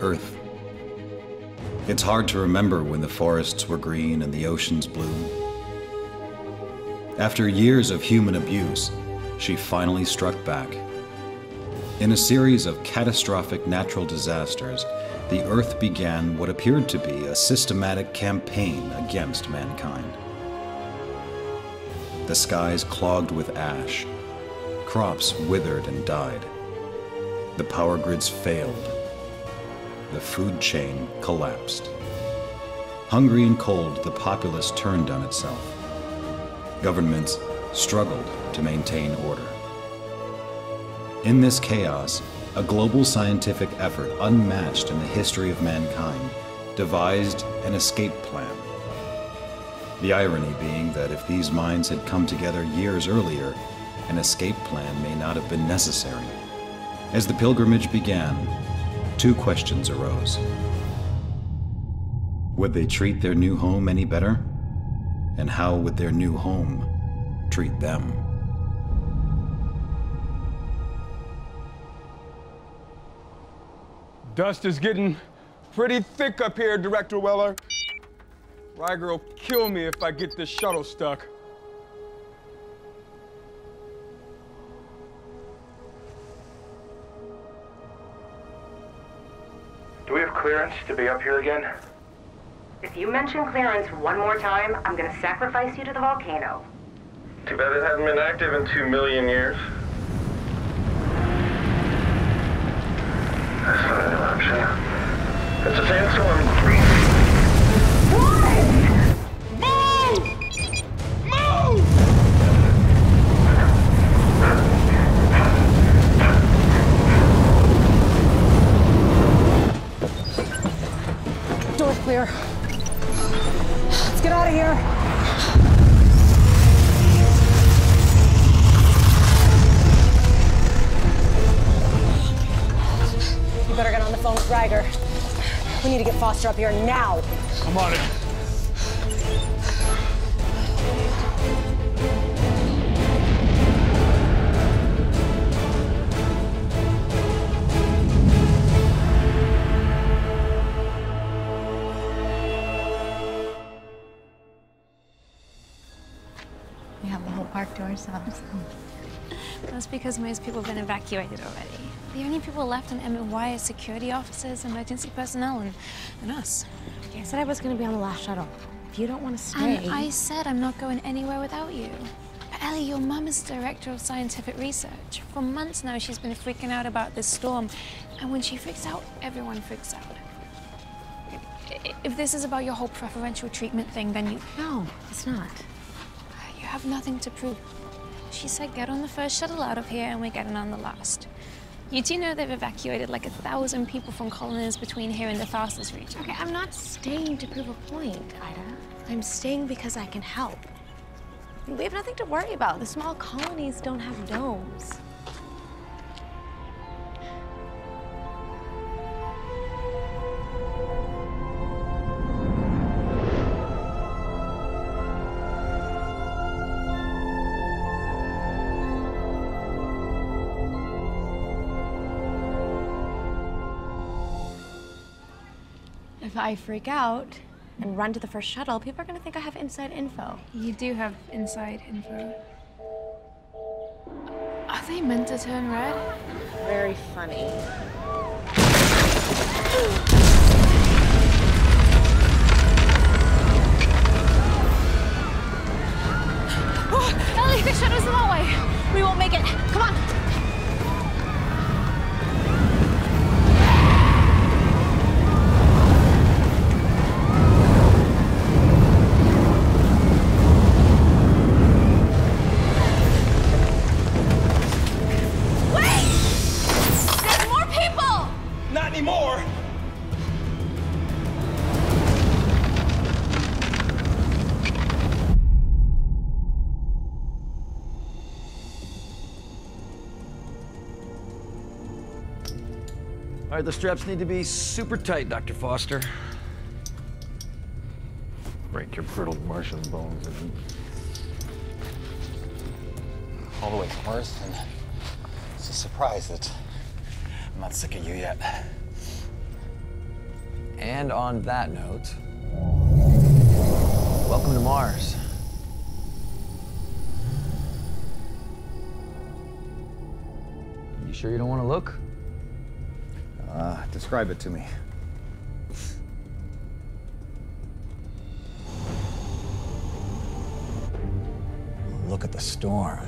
Earth. It's hard to remember when the forests were green and the oceans blue. After years of human abuse, she finally struck back. In a series of catastrophic natural disasters, the Earth began what appeared to be a systematic campaign against mankind. The skies clogged with ash, crops withered and died, the power grids failed, the food chain collapsed. Hungry and cold, the populace turned on itself. Governments struggled to maintain order. In this chaos, a global scientific effort unmatched in the history of mankind devised an escape plan. The irony being that if these minds had come together years earlier, an escape plan may not have been necessary. As the pilgrimage began, two questions arose. Would they treat their new home any better? And how would their new home treat them? Dust is getting pretty thick up here, Director Weller. Ryger will kill me if I get this shuttle stuck. Do we have clearance to be up here again? If you mention clearance one more time, I'm gonna sacrifice you to the volcano. Too bad it hasn't been active in two million years. That's not an option. It's a sandstorm. Door's clear. Let's get out of here. You better get on the phone with Ryger. We need to get Foster up here now. I'm on it. Park to ourselves. That's because most people have been evacuated already. The only people left on MNY are security officers, emergency personnel, and, and us. I said I was going to be on the last shuttle. If you don't want to stay... And I said I'm not going anywhere without you. But Ellie, your mum is director of scientific research. For months now, she's been freaking out about this storm. And when she freaks out, everyone freaks out. If this is about your whole preferential treatment thing, then you... No, it's not. Have nothing to prove. She said get on the first shuttle out of here and we're getting on the last. You do know they've evacuated like a thousand people from colonies between here and the Tharsis region. Okay, I'm not staying to prove a point, Ida. I'm staying because I can help. We have nothing to worry about. The small colonies don't have domes. If I freak out and run to the first shuttle, people are going to think I have inside info. You do have inside info. Are they meant to turn red? Very funny. Oh, Ellie, the shuttl's in the way. We won't make it. Come on. The straps need to be super tight, Dr. Foster. Break your brittle Martian bones and all the way from Earth, and it's a surprise that I'm not sick of you yet. And on that note, welcome to Mars. You sure you don't want to look? Uh, describe it to me. Look at the storm.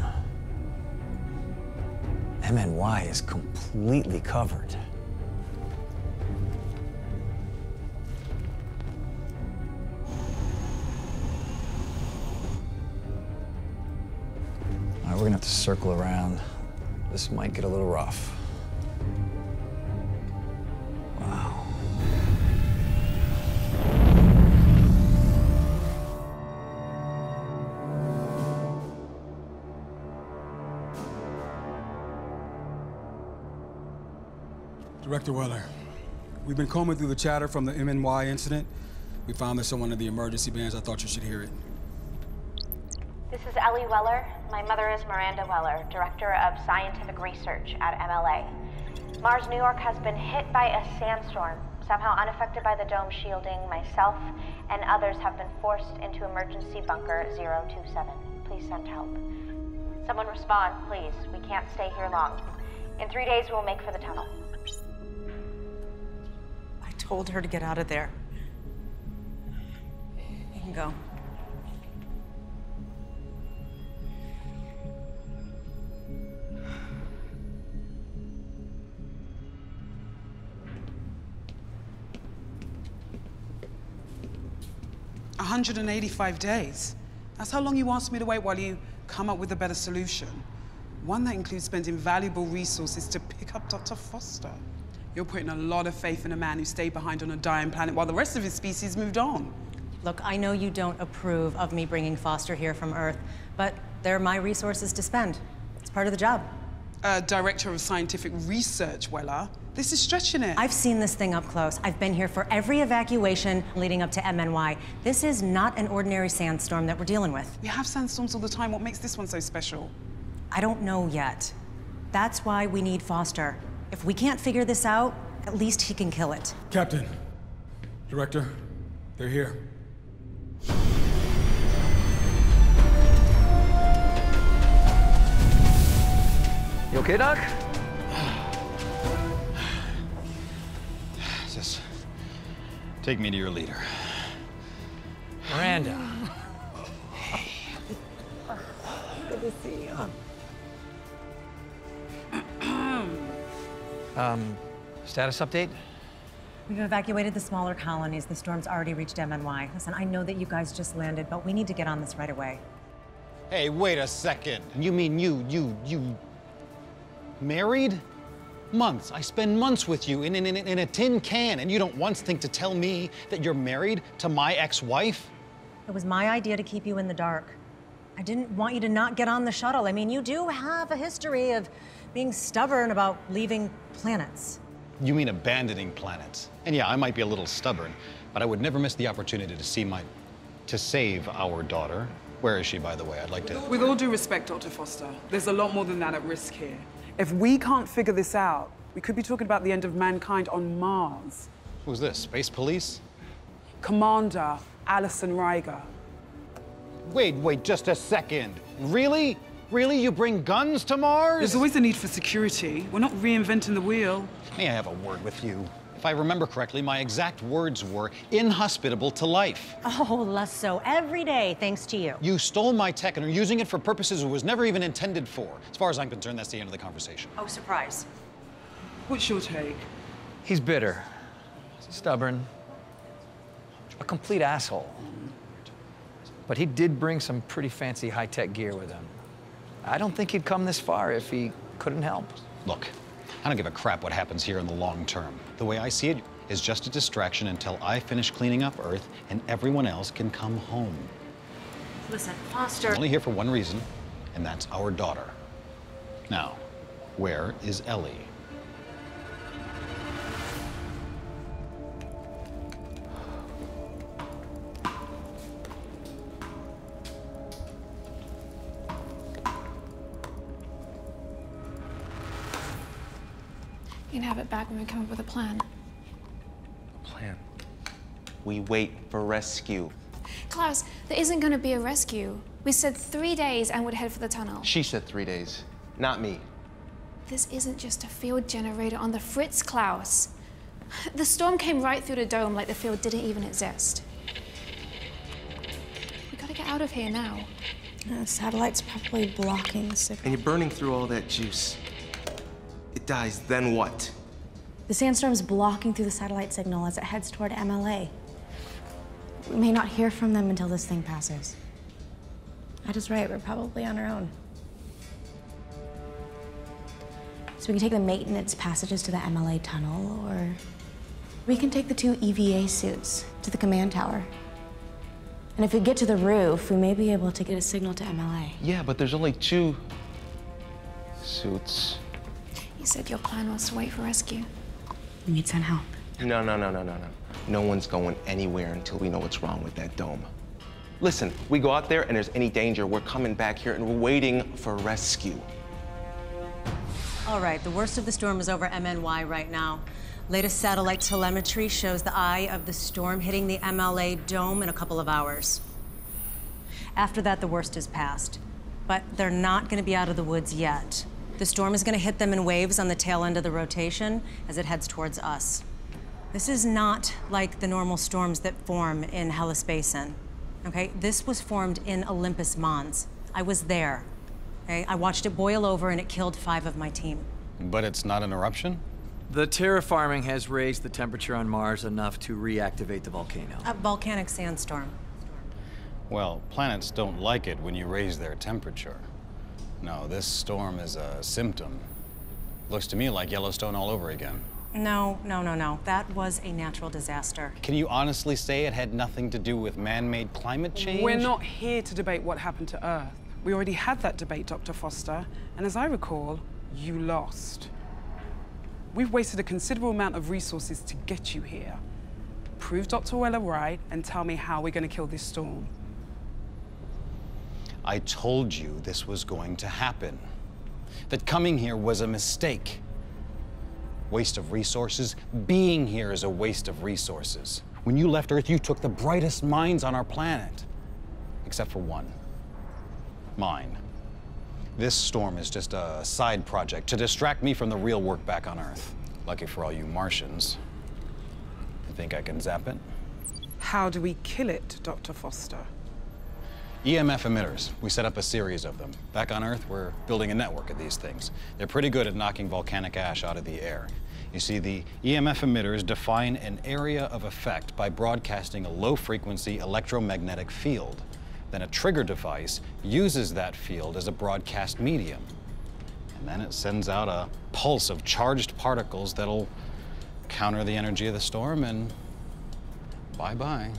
MNY is completely covered. All right, we're gonna have to circle around. This might get a little rough. Director Weller, we've been combing through the chatter from the MNY incident. We found this on one of the emergency bands. I thought you should hear it. This is Ellie Weller. My mother is Miranda Weller, Director of Scientific Research at MLA. Mars, New York has been hit by a sandstorm. Somehow unaffected by the dome shielding, myself and others have been forced into emergency bunker 027. Please send help. Someone respond, please. We can't stay here long. In three days, we'll make for the tunnel. Told her to get out of there. You can go. 185 days. That's how long you asked me to wait while you come up with a better solution. One that includes spending valuable resources to pick up Dr. Foster. You're putting a lot of faith in a man who stayed behind on a dying planet while the rest of his species moved on. Look, I know you don't approve of me bringing Foster here from Earth, but they're my resources to spend. It's part of the job. Uh, Director of Scientific Research, Weller. This is stretching it. I've seen this thing up close. I've been here for every evacuation leading up to MNY. This is not an ordinary sandstorm that we're dealing with. We have sandstorms all the time. What makes this one so special? I don't know yet. That's why we need Foster. If we can't figure this out, at least he can kill it. Captain, Director, they're here. You okay, Doc? Just take me to your leader. Miranda. Good to see you. Um, status update? We've evacuated the smaller colonies. The storm's already reached MNY. Listen, I know that you guys just landed, but we need to get on this right away. Hey, wait a second. You mean you, you, you married? Months. I spend months with you in, in, in, in a tin can, and you don't once think to tell me that you're married to my ex-wife? It was my idea to keep you in the dark. I didn't want you to not get on the shuttle. I mean, you do have a history of being stubborn about leaving planets. You mean abandoning planets. And yeah, I might be a little stubborn, but I would never miss the opportunity to see my, to save our daughter. Where is she, by the way? I'd like to. With all due respect, Dr. Foster, there's a lot more than that at risk here. If we can't figure this out, we could be talking about the end of mankind on Mars. Who's this? Space police? Commander Allison Riger. Wait, wait, just a second. Really? Really? You bring guns to Mars? There's always a need for security. We're not reinventing the wheel. May I have a word with you? If I remember correctly, my exact words were inhospitable to life. Oh, less so every day, thanks to you. You stole my tech and are using it for purposes it was never even intended for. As far as I'm concerned, that's the end of the conversation. Oh, surprise. What's your take? He's bitter, stubborn, a complete asshole. But he did bring some pretty fancy high-tech gear with him. I don't think he'd come this far if he couldn't help. Look, I don't give a crap what happens here in the long term. The way I see it is just a distraction until I finish cleaning up Earth and everyone else can come home. Listen, Foster. I'm only here for one reason, and that's our daughter. Now, where is Ellie? You can have it back when we come up with a plan. A plan. We wait for rescue. Klaus, there isn't going to be a rescue. We said three days and would head for the tunnel. She said three days, not me. This isn't just a field generator on the Fritz, Klaus. The storm came right through the dome like the field didn't even exist. We gotta get out of here now. The satellite's probably blocking the signal. And you're burning through all that juice. It dies, then what? The sandstorm's blocking through the satellite signal as it heads toward MLA. We may not hear from them until this thing passes. Ida's right, we're probably on our own. So we can take the maintenance passages to the MLA tunnel, or we can take the two EVA suits to the command tower. And if we get to the roof, we may be able to get a signal to MLA. Yeah, but there's only two suits. You said your plan was to wait for rescue. We need some help. No, no, no, no, no, no. No one's going anywhere until we know what's wrong with that dome. Listen, we go out there and there's any danger, we're coming back here and we're waiting for rescue. All right, the worst of the storm is over MNY right now. Latest satellite telemetry shows the eye of the storm hitting the MLA dome in a couple of hours. After that, the worst is past. But they're not going to be out of the woods yet. The storm is going to hit them in waves on the tail end of the rotation as it heads towards us. This is not like the normal storms that form in Hellas Basin. Okay, this was formed in Olympus Mons. I was there. Okay, I watched it boil over and it killed five of my team. But it's not an eruption? The terraforming has raised the temperature on Mars enough to reactivate the volcano. A volcanic sandstorm. Well, planets don't like it when you raise their temperature. No, this storm is a symptom. Looks to me like Yellowstone all over again. No, no, no, no. That was a natural disaster. Can you honestly say it had nothing to do with man-made climate change? We're not here to debate what happened to Earth. We already had that debate, Dr. Foster, and as I recall, you lost. We've wasted a considerable amount of resources to get you here. Prove Dr. Weller right and tell me how we're going to kill this storm. I told you this was going to happen. That coming here was a mistake. Waste of resources. Being here is a waste of resources. When you left Earth, you took the brightest minds on our planet. Except for one. Mine. This storm is just a side project to distract me from the real work back on Earth. Lucky for all you Martians. You think I can zap it? How do we kill it, Dr. Foster? EMF emitters. We set up a series of them. Back on Earth, we're building a network of these things. They're pretty good at knocking volcanic ash out of the air. You see, the EMF emitters define an area of effect by broadcasting a low-frequency electromagnetic field. Then a trigger device uses that field as a broadcast medium. And then it sends out a pulse of charged particles that'll counter the energy of the storm and bye-bye.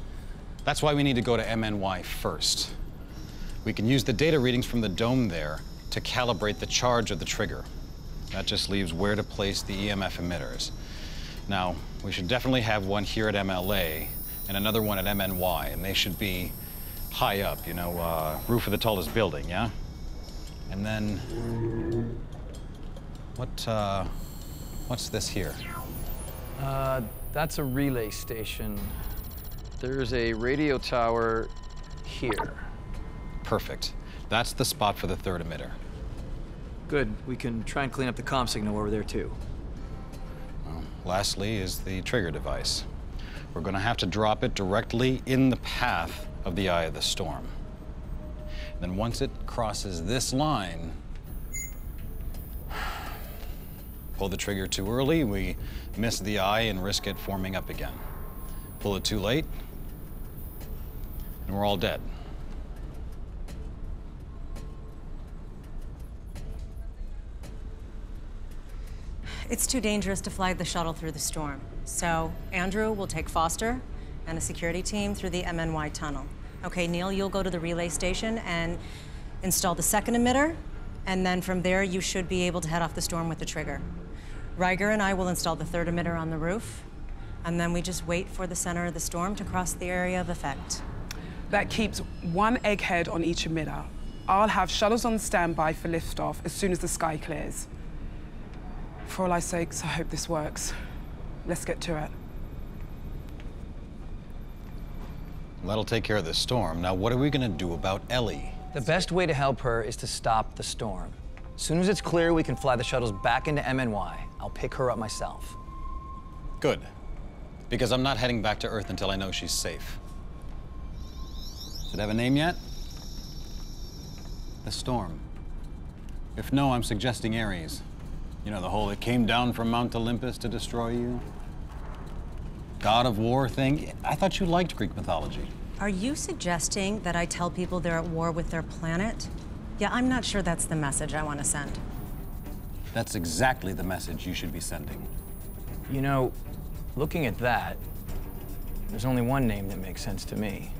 That's why we need to go to MNY first. We can use the data readings from the dome there to calibrate the charge of the trigger. That just leaves where to place the EMF emitters. Now, we should definitely have one here at MLA and another one at MNY, and they should be high up, you know, uh, roof of the tallest building, yeah? And then, what, uh, what's this here? Uh, that's a relay station. There's a radio tower here. Perfect. That's the spot for the third emitter. Good. We can try and clean up the comm signal over there, too. Well, lastly is the trigger device. We're going to have to drop it directly in the path of the eye of the storm. Then once it crosses this line, pull the trigger too early, we miss the eye and risk it forming up again. Pull it too late, and we're all dead. It's too dangerous to fly the shuttle through the storm. So Andrew will take Foster and a security team through the MNY tunnel. Okay, Neil, you'll go to the relay station and install the second emitter, and then from there you should be able to head off the storm with the trigger. Riger and I will install the third emitter on the roof, and then we just wait for the center of the storm to cross the area of effect. That keeps one egghead on each emitter. I'll have shuttles on standby for liftoff as soon as the sky clears. For all our sakes, I hope this works. Let's get to it. That'll take care of the storm. Now, what are we gonna do about Ellie? The best way to help her is to stop the storm. As soon as it's clear we can fly the shuttles back into MNY, I'll pick her up myself. Good. Because I'm not heading back to Earth until I know she's safe. Does it have a name yet? The Storm. If no, I'm suggesting Ares. You know, the whole it came down from Mount Olympus to destroy you? God of war thing? I thought you liked Greek mythology. Are you suggesting that I tell people they're at war with their planet? Yeah, I'm not sure that's the message I want to send. That's exactly the message you should be sending. You know, looking at that, there's only one name that makes sense to me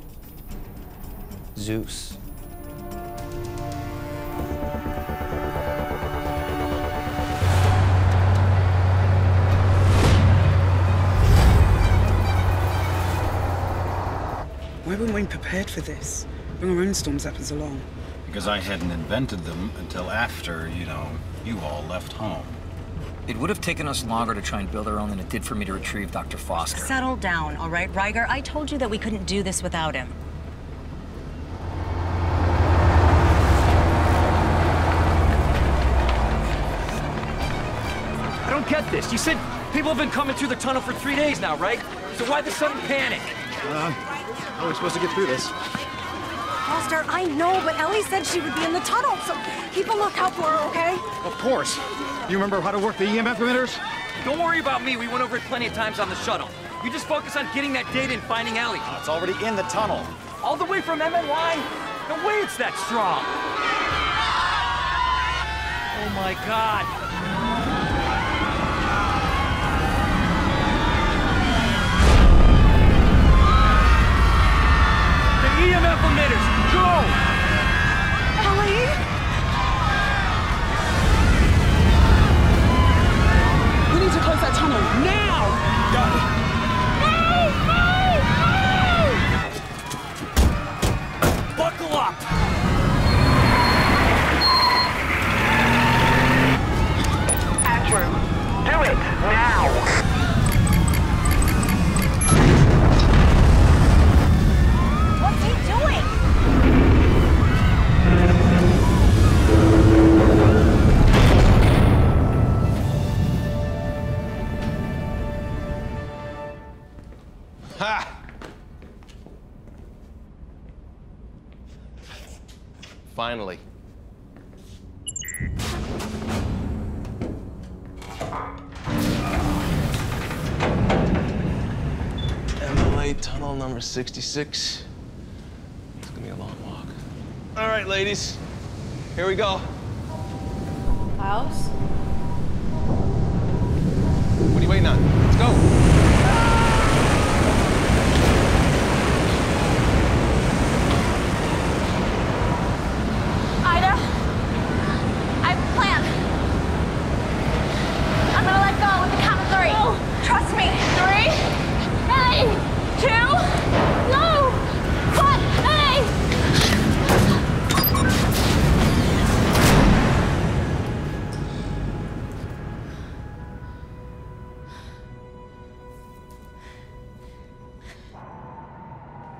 Zeus. Why weren't we prepared for this? Bring our own storm zappers along. Because I hadn't invented them until after, you know, you all left home. It would have taken us longer to try and build our own than it did for me to retrieve Dr. Foster. Settle down, all right, Ryger? I told you that we couldn't do this without him. I don't get this. You said people have been coming through the tunnel for three days now, right? So why the sudden panic? Uh, how are we supposed to get through this? Foster, I know, but Ellie said she would be in the tunnel, so keep a lookout for her, okay? Of course. You remember how to work the EMF emitters? Don't worry about me. We went over it plenty of times on the shuttle. You just focus on getting that data and finding Ellie. Oh, it's already in the tunnel. All the way from MNY? No way it's that strong. Oh my god. EMF emitters, go! Ellie? We need to close that tunnel now! Got it. Buckle up! Andrew, do it now! Finally. MLA tunnel number 66. It's gonna be a long walk. All right, ladies. Here we go. House? What are you waiting on? Let's go.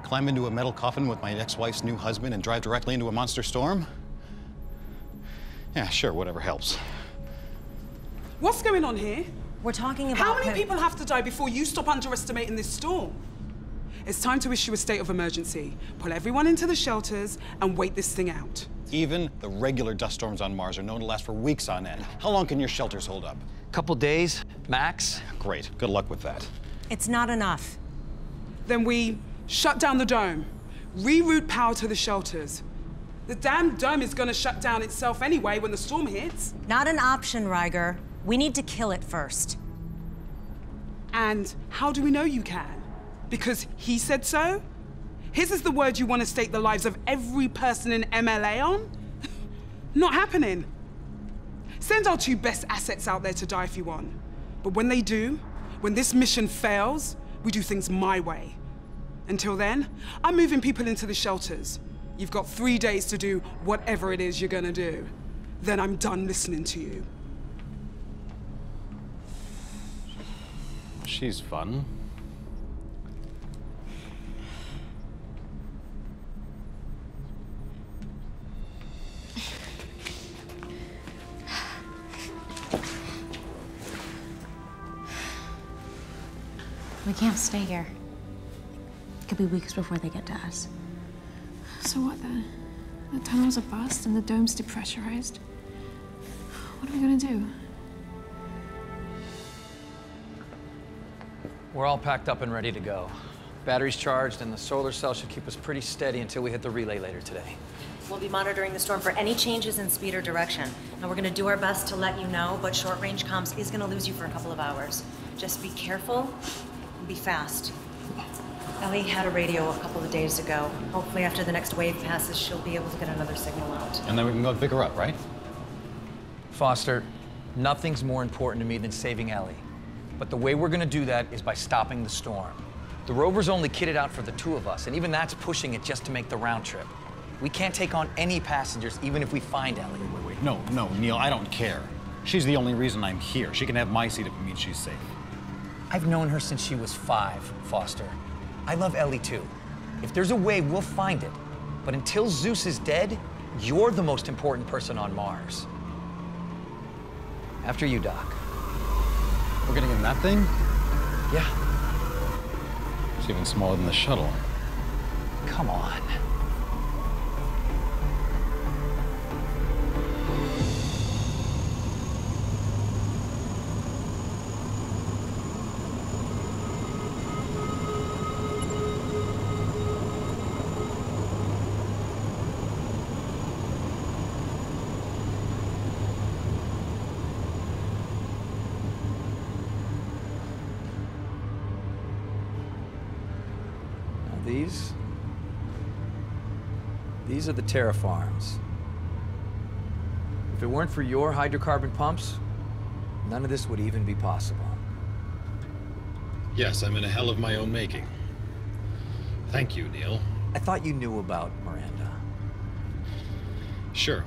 Climb into a metal coffin with my ex-wife's new husband and drive directly into a monster storm? Yeah, sure, whatever helps. What's going on here? We're talking about. How many people have to die before you stop underestimating this storm? It's time to issue a state of emergency. Pull everyone into the shelters and wait this thing out. Even the regular dust storms on Mars are known to last for weeks on end. How long can your shelters hold up? A couple days, max. Great. Good luck with that. It's not enough. Then we shut down the dome, reroute power to the shelters. The damn dome is gonna shut down itself anyway when the storm hits. Not an option, Ryger. We need to kill it first. And how do we know you can? Because he said so? His is the word you want to stake the lives of every person in MLA on? Not happening. Send our two best assets out there to die if you want. But when they do, when this mission fails, we do things my way. Until then, I'm moving people into the shelters. You've got three days to do whatever it is you're gonna do. Then I'm done listening to you. She's fun. We can't stay here. It could be weeks before they get to us. So what then? The tunnel's are bust and the dome's depressurized. What are we gonna do? We're all packed up and ready to go. Batteries charged, and the solar cell should keep us pretty steady until we hit the relay later today. We'll be monitoring the storm for any changes in speed or direction. And we're gonna do our best to let you know, but short-range comms is gonna lose you for a couple of hours. Just be careful and be fast. Ellie had a radio a couple of days ago. Hopefully after the next wave passes, she'll be able to get another signal out. And then we can go pick her up, right? Foster, nothing's more important to me than saving Ellie. But the way we're gonna do that is by stopping the storm. The rover's only kitted out for the two of us, and even that's pushing it just to make the round trip. We can't take on any passengers, even if we find Ellie. Wait, wait, no, no, Neil, I don't care. She's the only reason I'm here. She can have my seat if it means she's safe. I've known her since she was five, Foster. I love Ellie too. If there's a way, we'll find it. But until Zeus is dead, you're the most important person on Mars. After you, Doc. We're getting in that thing? Yeah. It's even smaller than the shuttle. Come on. Are the terraforms. If it weren't for your hydrocarbon pumps, none of this would even be possible. Yes, I'm in a hell of my own making. Thank you, Neil. I thought you knew about Miranda. Sure.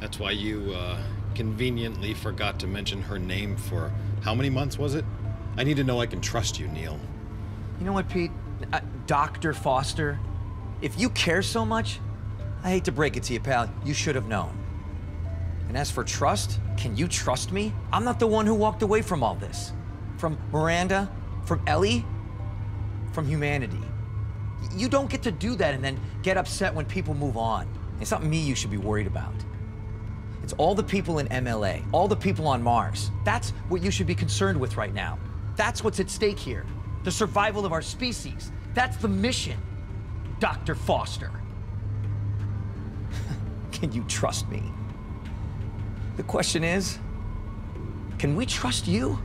That's why you, uh, conveniently forgot to mention her name for how many months was it? I need to know I can trust you, Neil. You know what, Pete? Uh, Dr. Foster, if you care so much, I hate to break it to you, pal, you should have known. And as for trust, can you trust me? I'm not the one who walked away from all this. From Miranda, from Ellie, from humanity. You don't get to do that and then get upset when people move on. It's not me you should be worried about. It's all the people in MLA, all the people on Mars. That's what you should be concerned with right now. That's what's at stake here. The survival of our species. That's the mission, Dr. Foster. Can you trust me? The question is, can we trust you?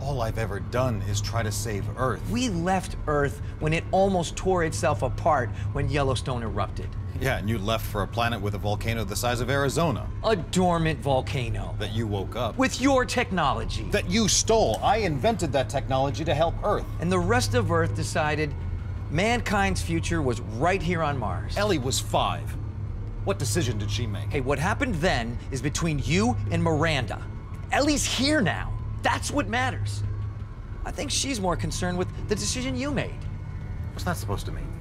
All I've ever done is try to save Earth. We left Earth when it almost tore itself apart when Yellowstone erupted. Yeah, and you left for a planet with a volcano the size of Arizona. A dormant volcano. That you woke up. With your technology. That you stole. I invented that technology to help Earth. And the rest of Earth decided mankind's future was right here on Mars. Ellie was five. What decision did she make? Hey, what happened then is between you and Miranda. Ellie's here now. That's what matters. I think she's more concerned with the decision you made. What's that supposed to mean?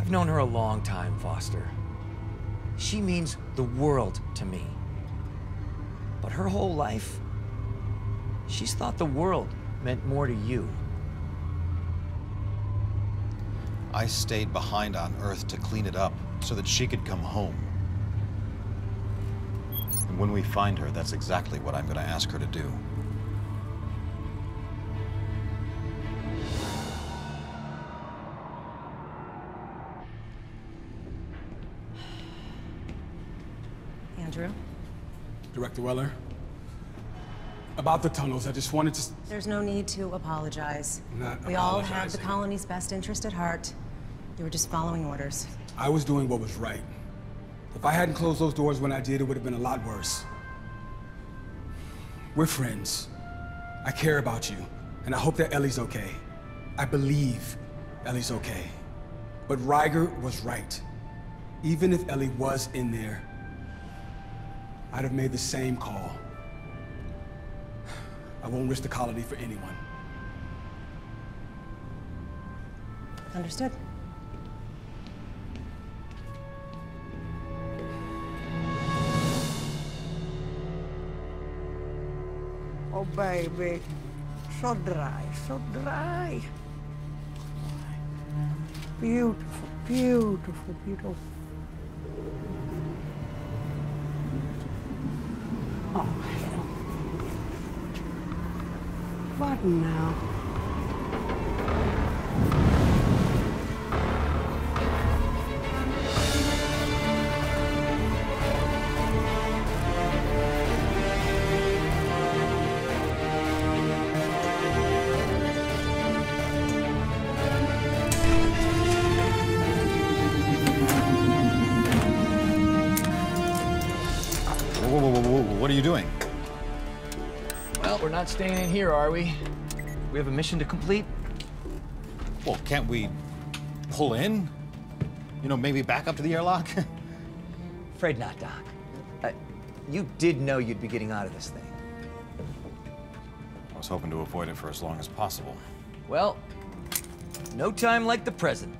I've known her a long time, Foster. She means the world to me. But her whole life, she's thought the world meant more to you. I stayed behind on Earth to clean it up so that she could come home. And when we find her, that's exactly what I'm going to ask her to do. Andrew? Director Weller? About the tunnels, I just wanted to... There's no need to apologize. We all have the colony's best interest at heart. You were just following orders. I was doing what was right. If I hadn't closed those doors when I did, it would have been a lot worse. We're friends. I care about you, and I hope that Ellie's okay. I believe Ellie's okay. But Ryger was right. Even if Ellie was in there, I'd have made the same call. I won't risk the colony for anyone. Understood. Oh, baby. So dry, so dry. Beautiful, beautiful, beautiful. Oh, hell. Whoa, whoa, whoa, whoa, what are you doing? Well, we're not staying in here, are we? We have a mission to complete. Well, can't we pull in? You know, maybe back up to the airlock? Afraid not, Doc. Uh, you did know you'd be getting out of this thing. I was hoping to avoid it for as long as possible. Well, no time like the present.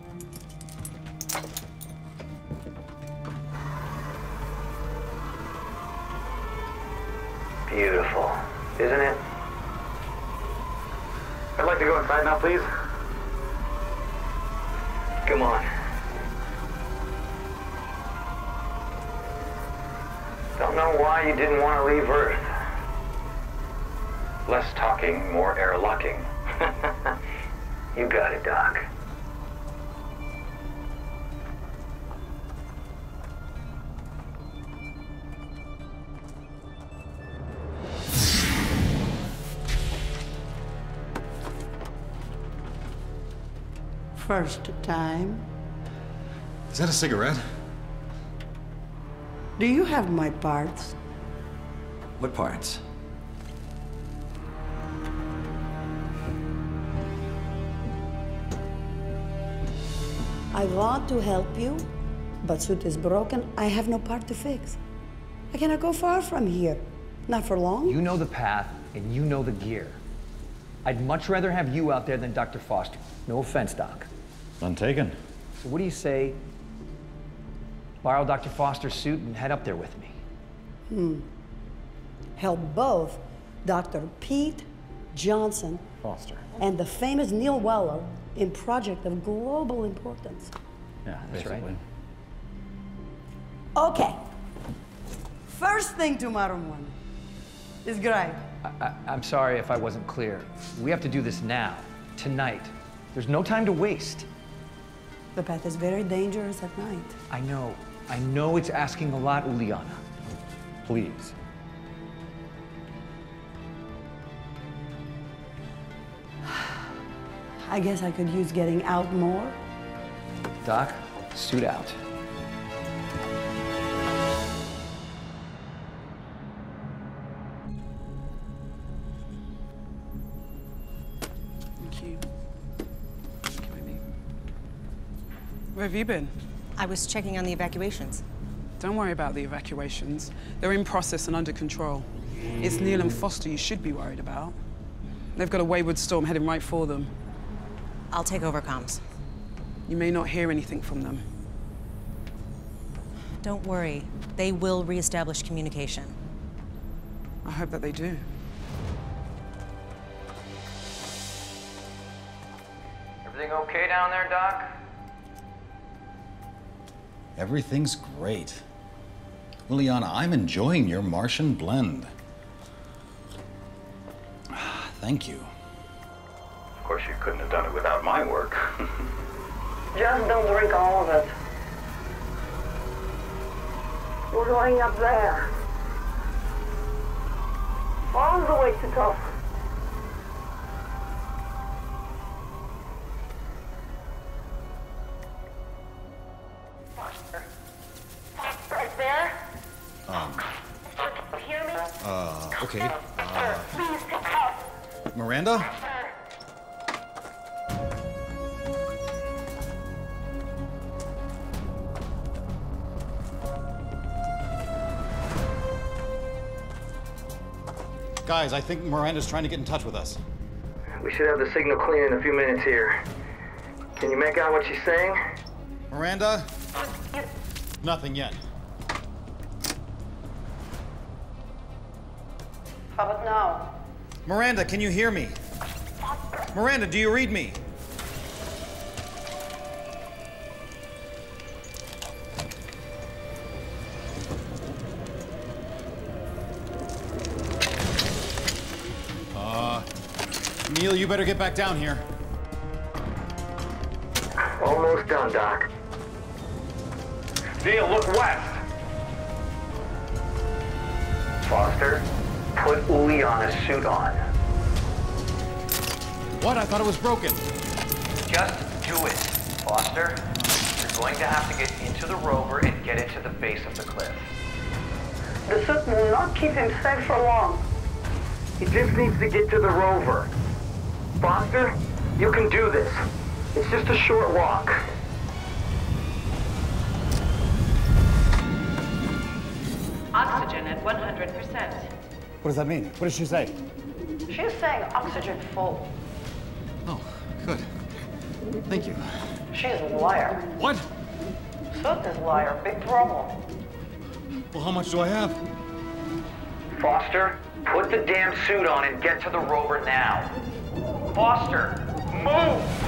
First time. Is that a cigarette? Do you have my parts? What parts? I want to help you, but suit is broken. I have no part to fix. I cannot go far from here. Not for long. You know the path, and you know the gear. I'd much rather have you out there than Dr. Foster. No offense, Doc. None taken. So what do you say? Borrow Dr. Foster's suit and head up there with me. Hmm. Help both Dr. Pete Johnson Foster. and the famous Neil Weller in project of global importance. Yeah, That's right. Okay. First thing tomorrow morning is great. I, I, I'm sorry if I wasn't clear. We have to do this now, tonight. There's no time to waste. The path is very dangerous at night. I know. I know it's asking a lot, Uliana. Please. I guess I could use getting out more. Doc, suit out. Where have you been? I was checking on the evacuations. Don't worry about the evacuations. They're in process and under control. It's Neil and Foster you should be worried about. They've got a wayward storm heading right for them. I'll take over comms. You may not hear anything from them. Don't worry. They will reestablish communication. I hope that they do. Everything okay down there, Doc? Everything's great. Liliana, I'm enjoying your Martian blend. Thank you. Of course, you couldn't have done it without my work. Just don't drink all of it. We're going up there. All the way to top. Okay. Uh, Please pick up. Miranda? Guys, I think Miranda's trying to get in touch with us. we should have the signal clean in a few minutes here. Can you make out what she's saying? Miranda? Nothing yet. Miranda, can you hear me? Miranda, do you read me? Uh, Neil, you better get back down here. Almost done, Doc. Neil, look west. Foster, put Uliana's suit on. What? I thought it was broken. Just do it, Foster. You're going to have to get into the rover and get it to the base of the cliff. The suit will not keep him safe for long. He just needs to get to the rover. Foster, you can do this. It's just a short walk. Oxygen at 100%. What does that mean? What did she say? She She's saying oxygen full. Oh, good. Thank you. She's a liar. What? Soot is liar. Big problem. Well, how much do I have? Foster, put the damn suit on and get to the rover now. Foster, move!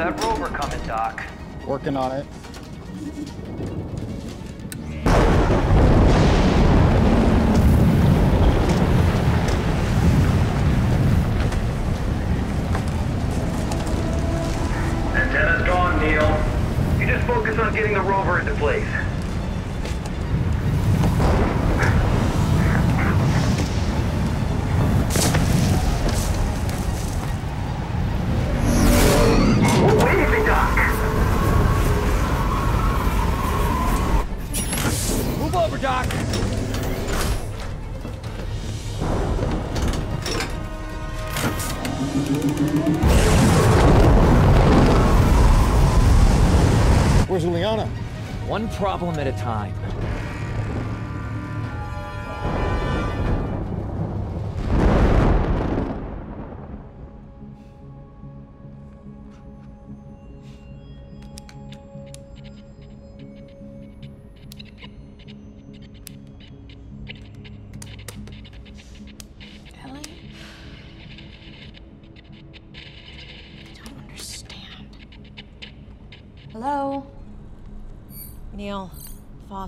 That rover coming, Doc? Working on it. Problem at a time.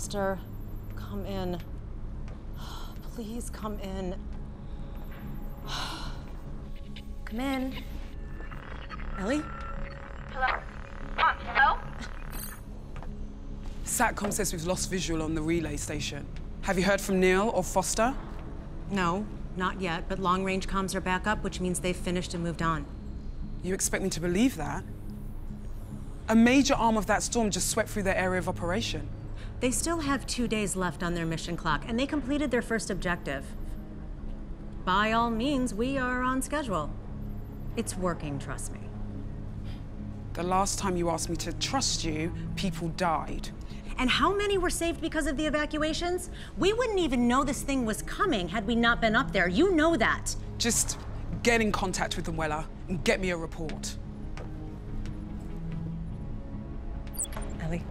Foster, come in. Please come in. Come in. Ellie? Hello? Mom, hello? SATCOM says we've lost visual on the relay station. Have you heard from Neil or Foster? No, not yet, but long range comms are back up, which means they've finished and moved on. You expect me to believe that? A major arm of that storm just swept through their area of operation. They still have two days left on their mission clock, and they completed their first objective. By all means, we are on schedule. It's working, trust me. The last time you asked me to trust you, people died. And how many were saved because of the evacuations? We wouldn't even know this thing was coming had we not been up there. You know that. Just get in contact with the Weller and get me a report. Ellie.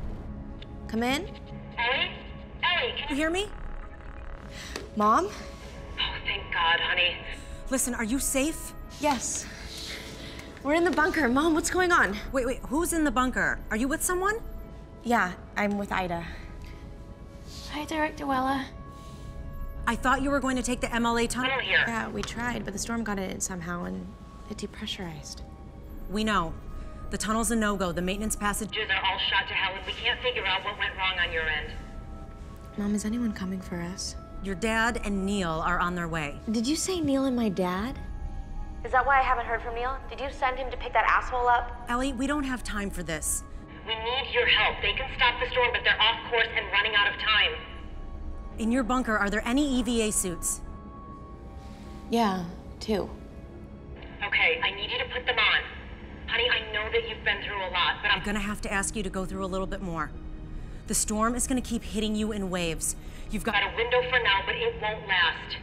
Come in. Ellie? Ellie, can You hear me? Mom? Oh, thank God, honey. Listen, are you safe? Yes. We're in the bunker. Mom, what's going on? Wait, wait, who's in the bunker? Are you with someone? Yeah, I'm with Ida. Hi, Director Weller. I thought you were going to take the MLA tunnel here. Yeah, we tried, but the storm got in it somehow and it depressurized. We know. The tunnel's a no-go. The maintenance passages are all shot to hell, and we can't figure out what went wrong on your end. Mom, is anyone coming for us? Your dad and Neil are on their way. Did you say Neil and my dad? Is that why I haven't heard from Neil? Did you send him to pick that asshole up? Ellie, we don't have time for this. We need your help. They can stop the storm, but they're off course and running out of time. In your bunker, are there any EVA suits? Yeah, two. Okay, I need you to put them on. Honey, I know that you've been through a lot, but I'm I'm gonna have to ask you to go through a little bit more. The storm is gonna keep hitting you in waves. You've got got a window for now, but it won't last.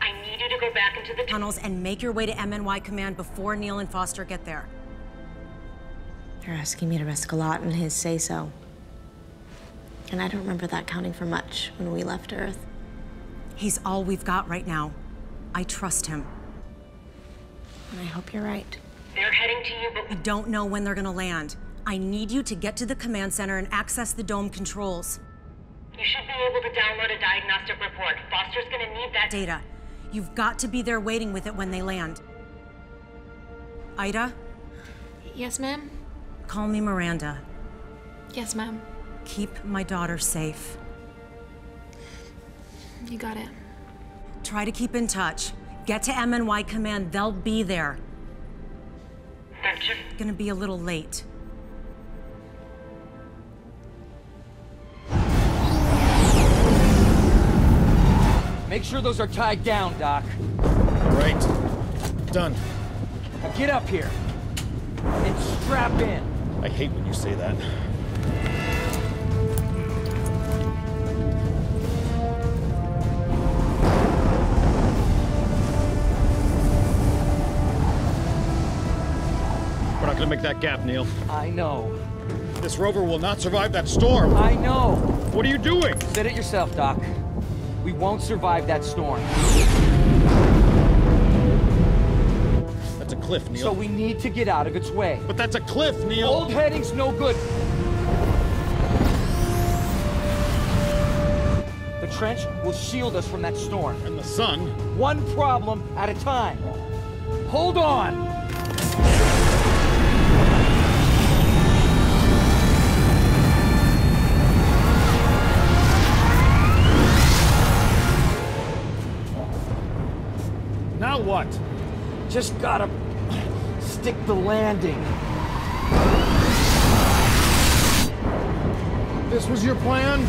I need you to go back into the tunnels and make your way to MNY Command before Neil and Foster get there. They're asking me to risk a lot in his say so. And I don't remember that counting for much when we left Earth. He's all we've got right now. I trust him. And I hope you're right. They're heading to you, but We don't know when they're gonna land. I need you to get to the command center and access the dome controls. you should be able to download a diagnostic report. Foster's gonna need that Data. You've got to be there waiting with it when they land. Ida, Yes, ma'am? call me Miranda. Yes, ma'am. Keep my daughter safe. You got it. Try to keep in touch. Get to MNY Command, they'll be there. They're Gonna be a little late. Make sure those are tied down, Doc. Right. Done. Now get up here and strap in. I hate when you say that. Gonna make that gap, Neil. I know. This rover will not survive that storm. I know. What are you doing? Said it yourself, Doc. We won't survive that storm. That's a cliff, Neil. So we need to get out of its way. But that's a cliff, Neil. Old heading's no good. The trench will shield us from that storm. And the sun? One problem at a time. Hold on! What? Just gotta stick the landing. This was your plan?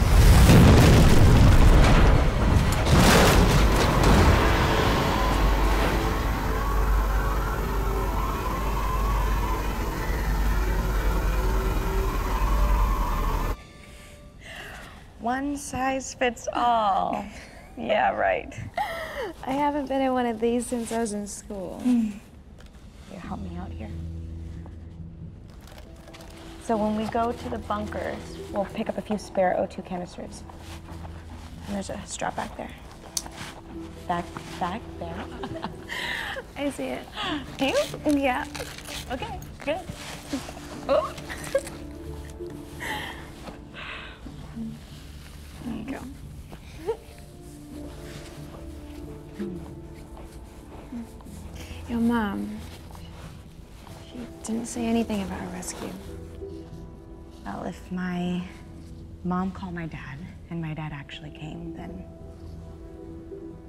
One size fits all. yeah, right. I haven't been in one of these since I was in school. Here, help me out here. So when we go to the bunkers, we'll pick up a few spare O2 canisters. And there's a strap back there. Back, back there. I see it. Do you? Yeah. Okay, good. Oh. There you go. Your mom, she didn't say anything about a rescue. Well, if my mom called my dad and my dad actually came, then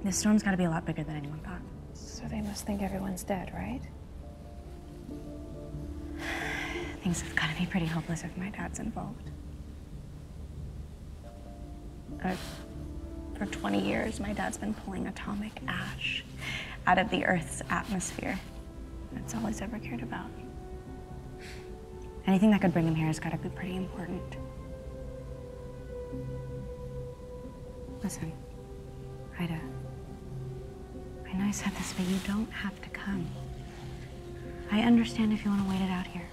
this storm's got to be a lot bigger than anyone thought. So they must think everyone's dead, right? Things have got to be pretty hopeless if my dad's involved. Uh, for 20 years, my dad's been pulling atomic ash out of the Earth's atmosphere. That's all he's ever cared about. Anything that could bring him here has got to be pretty important. Listen, Ida. I know I said this, but you don't have to come. I understand if you want to wait it out here.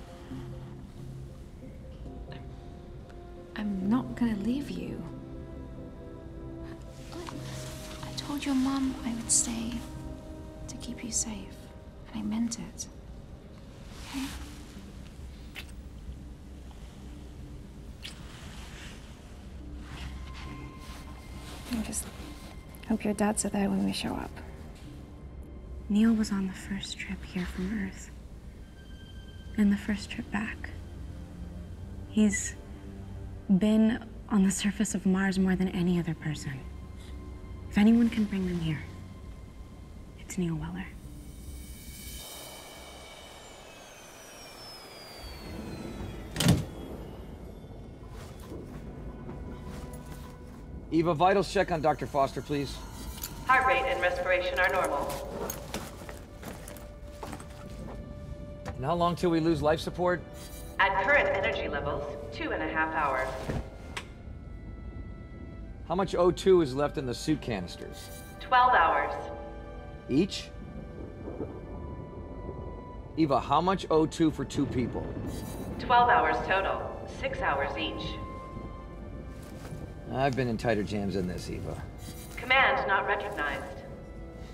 I'm not gonna leave you. Told your mom I would stay to keep you safe, and I meant it. Okay? I just hope your dads are there when we show up. Neil was on the first trip here from Earth. and the first trip back. He's been on the surface of Mars more than any other person. If anyone can bring them here, it's Neil Weller. Eva, vitals check on Dr. Foster, please. Heart rate and respiration are normal. And how long till we lose life support? At current energy levels, two and a half hours. How much O2 is left in the suit canisters? 12 hours. Each? Eva, how much O2 for two people? 12 hours total. Six hours each. I've been in tighter jams than this, Eva. Command not recognized.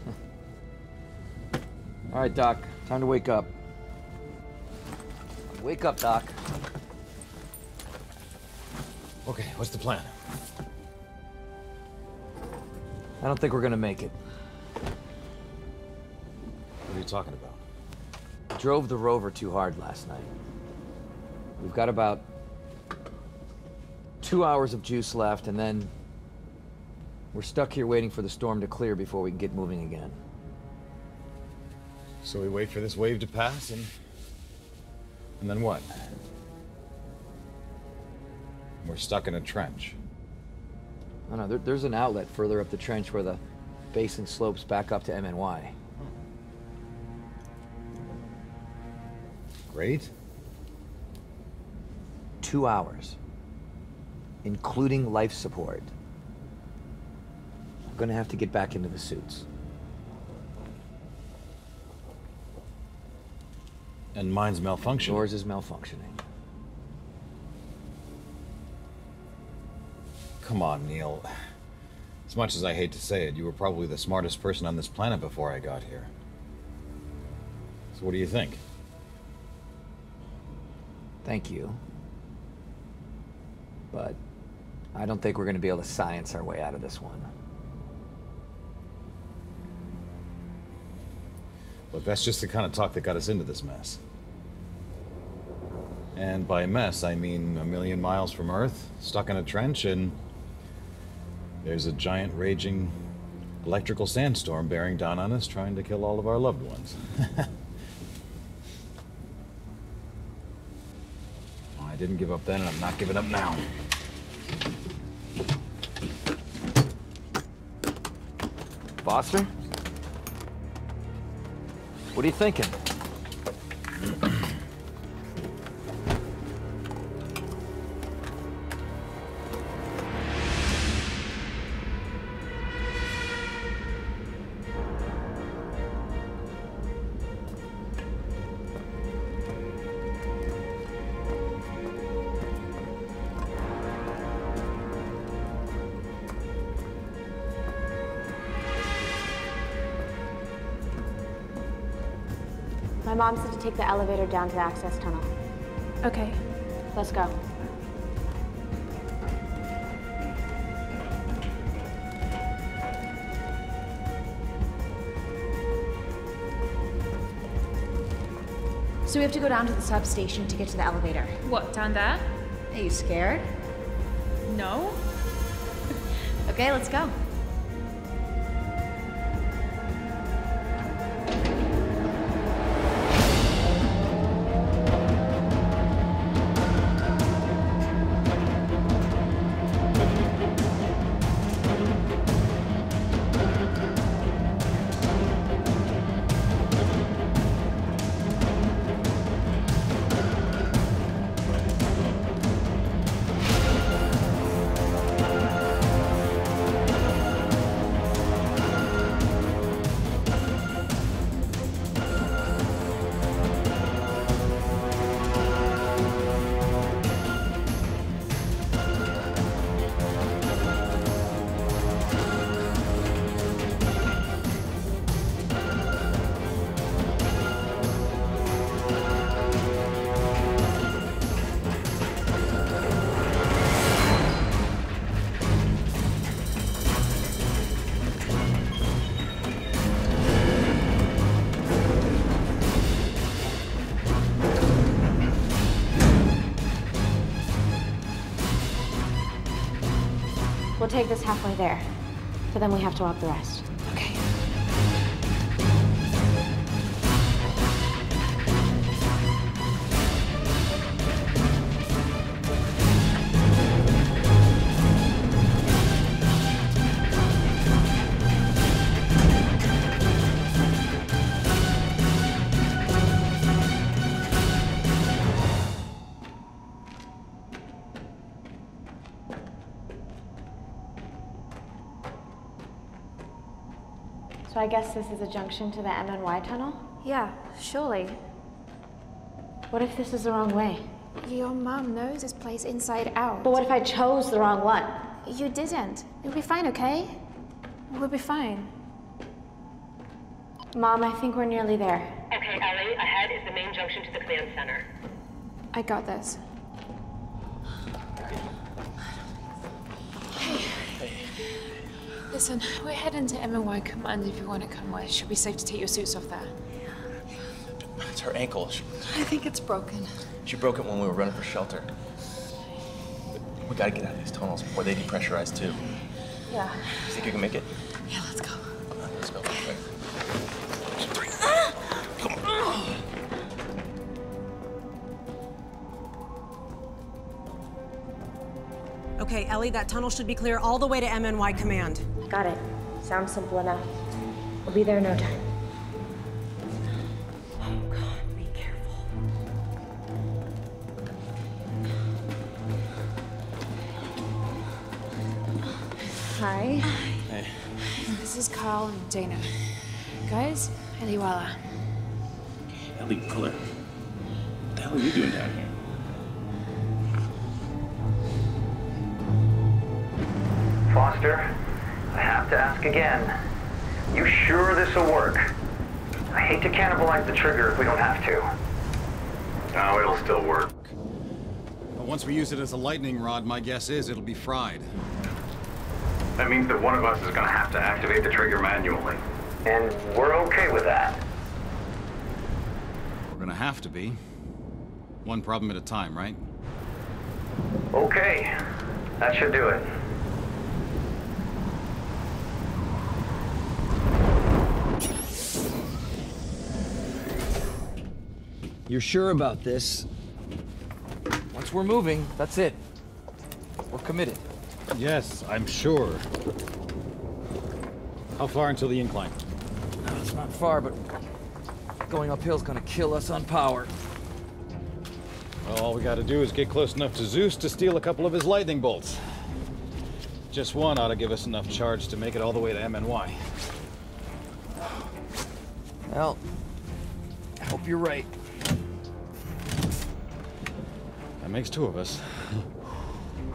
All right, Doc. Time to wake up. Wake up, Doc. Okay, what's the plan? I don't think we're gonna make it. What are you talking about? Drove the rover too hard last night. We've got about two hours of juice left, and then we're stuck here waiting for the storm to clear before we can get moving again. So we wait for this wave to pass and. And then what? We're stuck in a trench. No, no, there, there's an outlet further up the trench where the basin slopes back up to MNY. Great. Two hours, including life support. I'm gonna have to get back into the suits. And mine's malfunctioning. Yours is malfunctioning. Come on, Neil. As much as I hate to say it, you were probably the smartest person on this planet before I got here. So what do you think? Thank you. But I don't think we're gonna be able to science our way out of this one. Look, that's just the kind of talk that got us into this mess. And by mess, I mean a million miles from Earth, stuck in a trench, and there's a giant raging electrical sandstorm bearing down on us, trying to kill all of our loved ones. I didn't give up then, and I'm not giving up now. Foster? What are you thinking? Take the elevator down to the access tunnel. Okay. Let's go. So we have to go down to the substation to get to the elevator. What, down there? Are you scared? No. Okay, let's go. We'll take this halfway there. But then we have to walk the rest. So I guess this is a junction to the MNY tunnel? Yeah, surely. What if this is the wrong way? Your mom knows this place inside out. But what if I chose the wrong one? You didn't. You'll be fine, okay? We'll be fine. Mom, I think we're nearly there. Okay, Ellie, ahead is the main junction to the command center. I got this. Listen, we're heading to MNY Command if you want to come with. It should be safe to take your suits off there. Yeah. It's her ankle. She, I think it's broken. she broke it when we were running for shelter. We gotta get out of these tunnels before they depressurize too. Yeah. You think you can make it? Yeah, let's go. Let's go. Quick. Okay, Ellie, that tunnel should be clear all the way to MNY Command. Got it. Sounds simple enough. We'll be there in no time. Oh God, be careful. Hi. Hey. This is Carl and Dana. Guys, Eliwala. Ellie Fuller. What the hell are you doing down here? Foster, I have to ask again. You sure this'll work? I hate to cannibalize the trigger if we don't have to. No, it'll still work. But once we use it as a lightning rod, my guess is it'll be fried. That means that one of us is gonna have to activate the trigger manually. And we're okay with that. We're gonna have to be. One problem at a time, right? Okay, that should do it. You're sure about this? Once we're moving, that's it. We're committed. Yes, I'm sure. How far until the incline? No, it's not far, but going uphill's gonna kill us on power. Well, all we gotta do is get close enough to Zeus to steal a couple of his lightning bolts. Just one ought to give us enough charge to make it all the way to MNY. Well, I hope you're right. That makes two of us.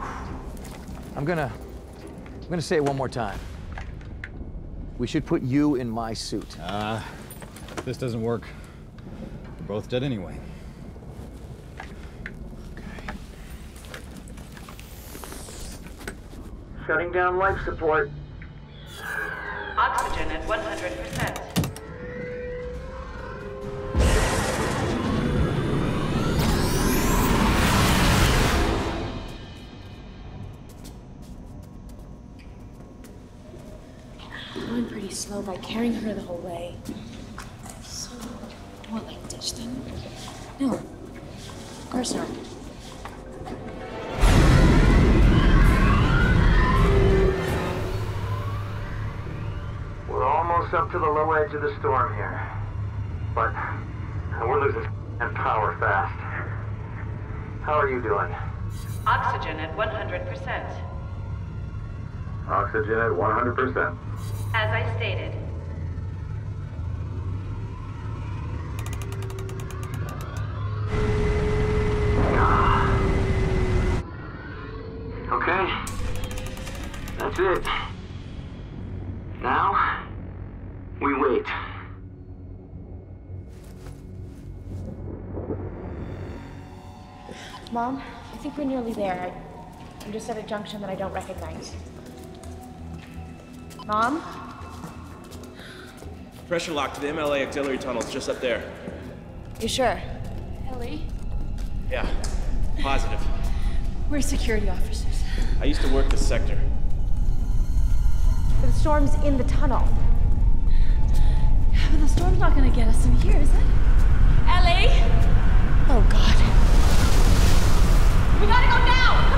I'm gonna... I'm gonna say it one more time. We should put you in my suit. Ah, if this doesn't work, we're both dead anyway. Shutting down life support. Oxygen at 100%. By carrying her the whole way. So, what, like ditch them? No. Of course not. We're almost up to the low edge of the storm here. But uh, we're losing and power fast. How are you doing? Oxygen at 100%. Oxygen at 100%. As I stated, there. I, I'm just at a junction that I don't recognize. Mom? Pressure lock to the MLA auxiliary tunnels just up there. You sure? Ellie, Yeah, positive. we're security officers. I used to work this sector. But the storm's in the tunnel. But the storm's not gonna get us in here, is it? Ellie! Oh, God. We gotta go now!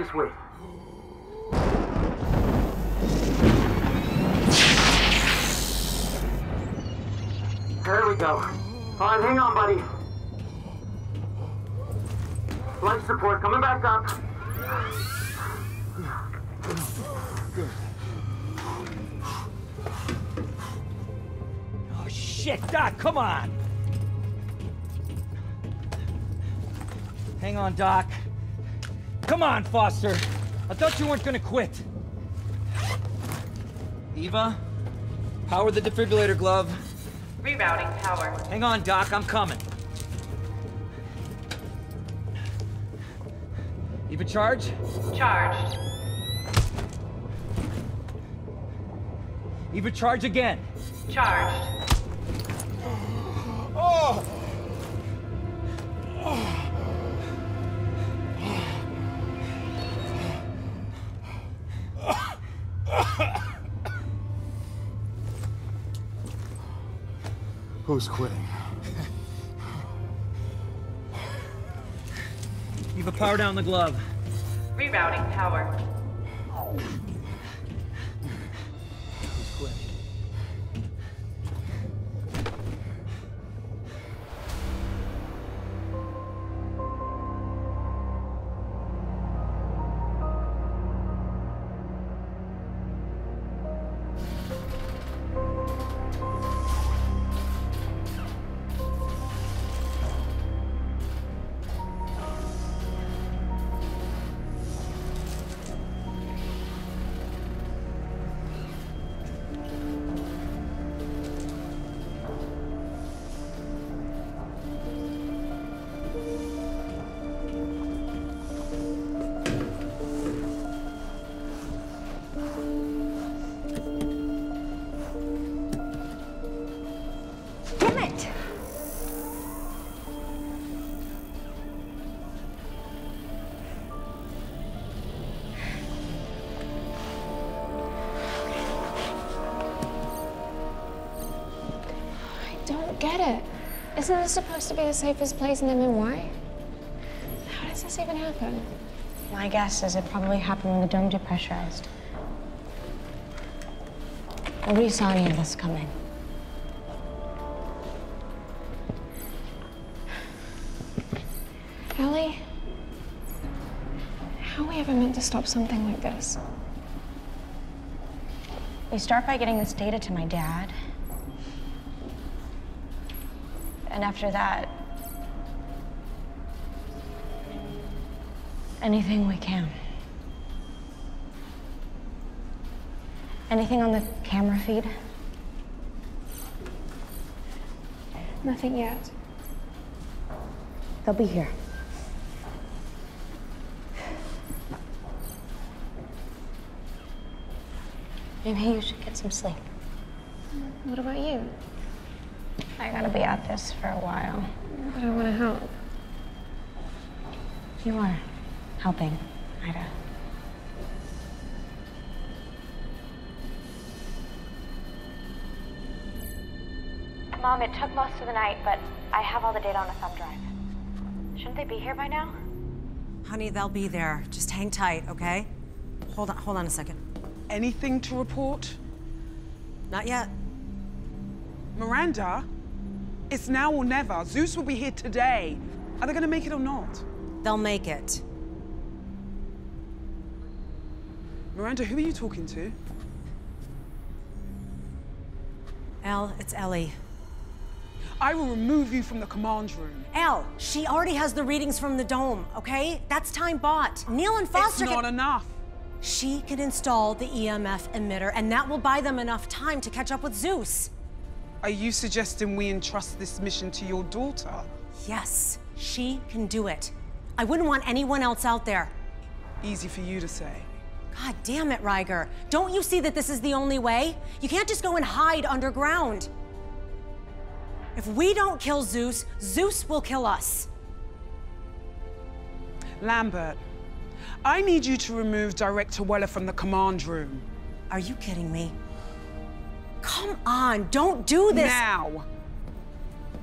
Now we. There we go. All right, hang on, buddy. Life support coming back up. Oh, shit, Doc, come on! Hang on, Doc. Come on, Foster. I thought you weren't gonna quit. Eva, power the defibrillator glove. Rerouting power. Hang on, Doc, I'm coming. Eva, charge? Charged. Eva, charge again. Charged. Oh! oh! Who's quitting? Eva, power down the glove. Rerouting power. Isn't this supposed to be the safest place in MNY? How does this even happen? My guess is it probably happened when the dome depressurized. Nobody saw any of this coming. Ellie? How are we ever meant to stop something like this? We start by getting this data to my dad. And after that, anything we can. Anything on the camera feed? Nothing yet. They'll be here. Maybe you should get some sleep. What about you? I gotta be at this for a while. But I want to help. You are helping, Ida. Mom, it took most of the night, but I have all the data on a thumb drive. Shouldn't they be here by now? Honey, they'll be there. Just hang tight, okay? Hold on, hold on a second. Anything to report? Not yet. Miranda, it's now or never. Zeus will be here today. Are they gonna make it or not? They'll make it. Miranda, who are you talking to? Elle, it's Ellie. I will remove you from the command room. Elle, she already has the readings from the dome, okay? That's time bought. Neil and Foster It's not can... enough. She can install the EMF emitter, and that will buy them enough time to catch up with Zeus. Are you suggesting we entrust this mission to your daughter? Yes, she can do it. I wouldn't want anyone else out there. Easy for you to say. God damn it, Ryger. Don't you see that this is the only way? You can't just go and hide underground. If we don't kill Zeus, Zeus will kill us. Lambert, I need you to remove Director Weller from the command room. Are you kidding me? Come on, don't do this. Now!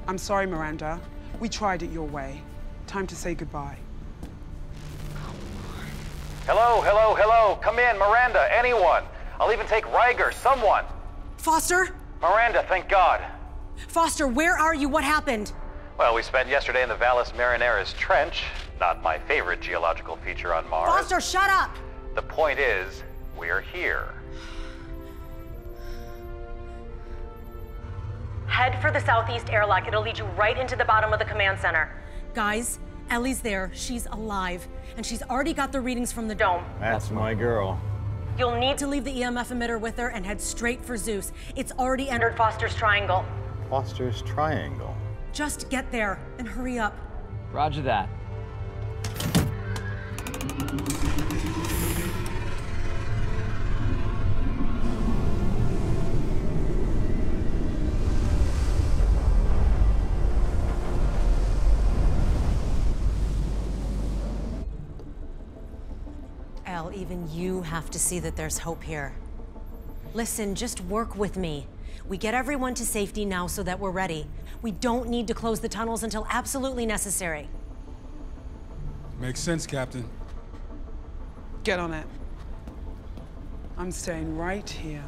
I'm sorry, Miranda. We tried it your way. Time to say goodbye. Hello, hello, hello. Come in, Miranda, anyone. I'll even take Ryger, someone. Foster? Miranda, thank God. Foster, where are you? What happened? Well, we spent yesterday in the Valles Marineris Trench. Not my favorite geological feature on Mars. Foster, shut up! The point is, we're here. Head for the southeast airlock. It'll lead you right into the bottom of the command center. Guys, Ellie's there. She's alive. And she's already got the readings from the dome. That's my girl. You'll need to leave the EMF emitter with her and head straight for Zeus. It's already entered Foster's triangle. Foster's Triangle. Just get there and hurry up. Roger that. Elle, even you have to see that there's hope here. Listen, just work with me. We get everyone to safety now so that we're ready. We don't need to close the tunnels until absolutely necessary. Makes sense, Captain. Get on it. I'm staying right here.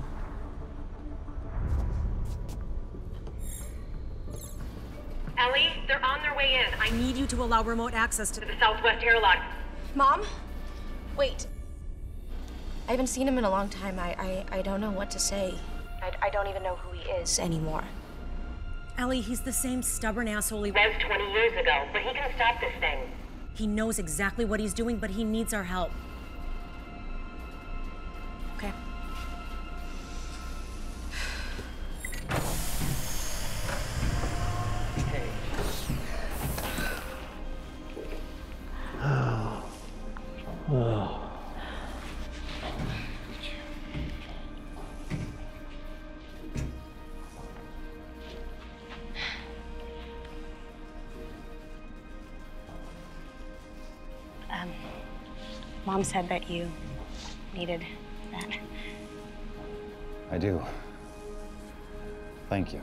Ellie, they're on their way in. I need you to allow remote access to the southwest airlock. Mom? Wait. I haven't seen him in a long time. I, I, I don't know what to say. I, I don't even know who he is anymore. Ellie, he's the same stubborn asshole he was 20 years ago, but he can stop this thing. He knows exactly what he's doing, but he needs our help. Mom said that you needed that. I do. Thank you.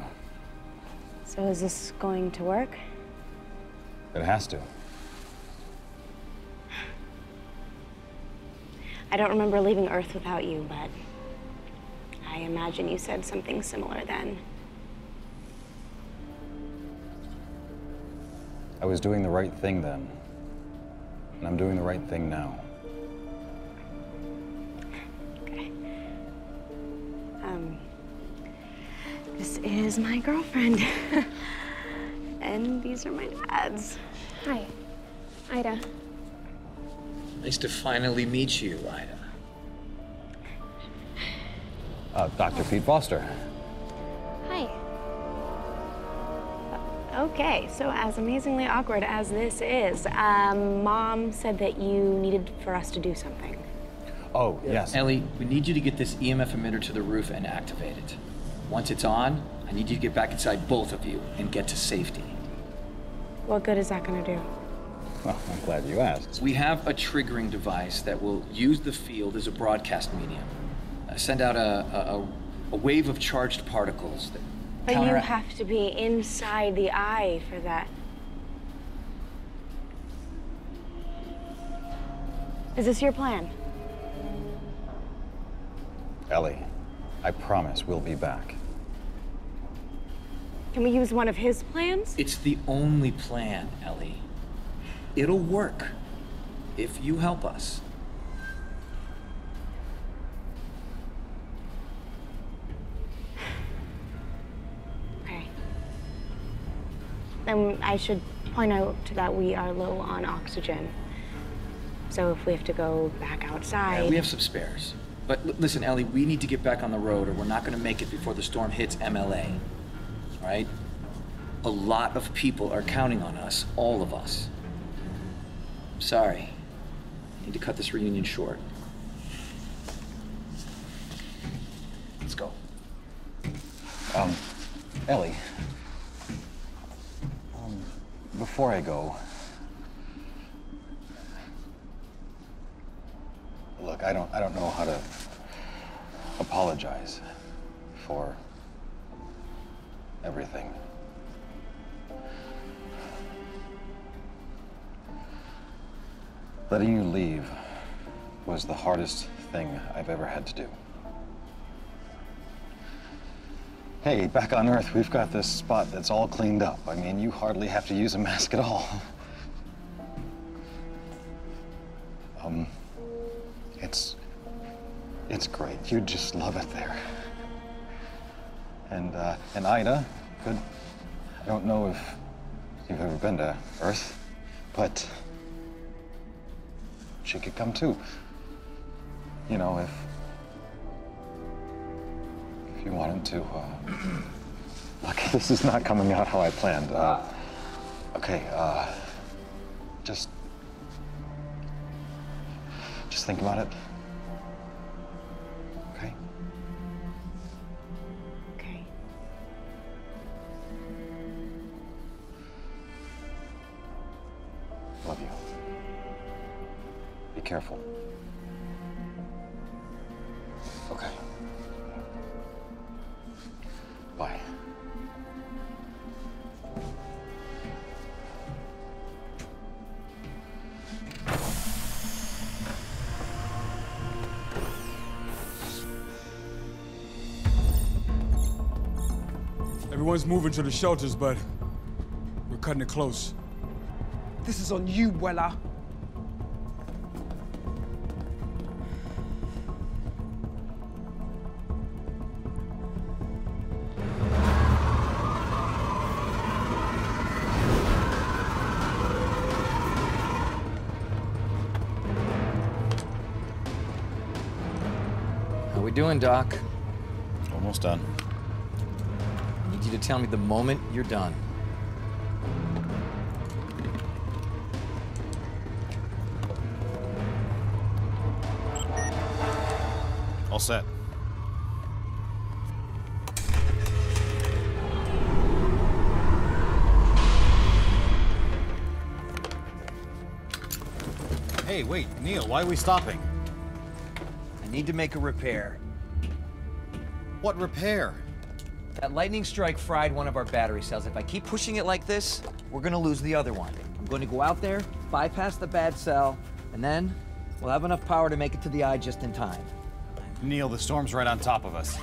So is this going to work? It has to. I don't remember leaving Earth without you, but I imagine you said something similar then. I was doing the right thing then. And I'm doing the right thing now. Is my girlfriend. and these are my dad's. Hi, Ida. Nice to finally meet you, Ida. Uh, Dr. Pete Foster. Hi. Okay, so as amazingly awkward as this is, um, Mom said that you needed for us to do something. Oh, yes. Ellie, we need you to get this EMF emitter to the roof and activate it. Once it's on, I need you to get back inside both of you and get to safety. What good is that gonna do? Well, I'm glad you asked. We have a triggering device that will use the field as a broadcast medium. Uh, send out a, a, a wave of charged particles that But you have to be inside the eye for that. Is this your plan? Ellie, I promise we'll be back. Can we use one of his plans? It's the only plan, Ellie. It'll work if you help us. Okay. Then I should point out that we are low on oxygen. So if we have to go back outside. Yeah, we have some spares. But listen, Ellie, we need to get back on the road or we're not going to make it before the storm hits MLA. Right? A lot of people are counting on us, all of us. I'm sorry. I Need to cut this reunion short. Let's go. Um, Ellie. Um, before I go. Look, I don't I don't know how to apologize for everything. Letting you leave was the hardest thing I've ever had to do. Hey, back on Earth, we've got this spot that's all cleaned up. I mean, you hardly have to use a mask at all. Um, it's, it's great. You'd just love it there. And, uh, and Ida, good. I don't know if you've ever been to Earth, but she could come too. You know, if if you wanted to. Uh... Look, this is not coming out how I planned. Uh, okay, uh, just just think about it. Careful. Okay. Bye. Everyone's moving to the shelters, but we're cutting it close. This is on you, Weller. Doing, Doc? Almost done. I need you to tell me the moment you're done. All set. Hey, wait, Neil, why are we stopping? I need to make a repair. What repair? That lightning strike fried one of our battery cells. If I keep pushing it like this, we're gonna lose the other one. I'm going to go out there, bypass the bad cell, and then we'll have enough power to make it to the eye just in time. Neil, the storm's right on top of us.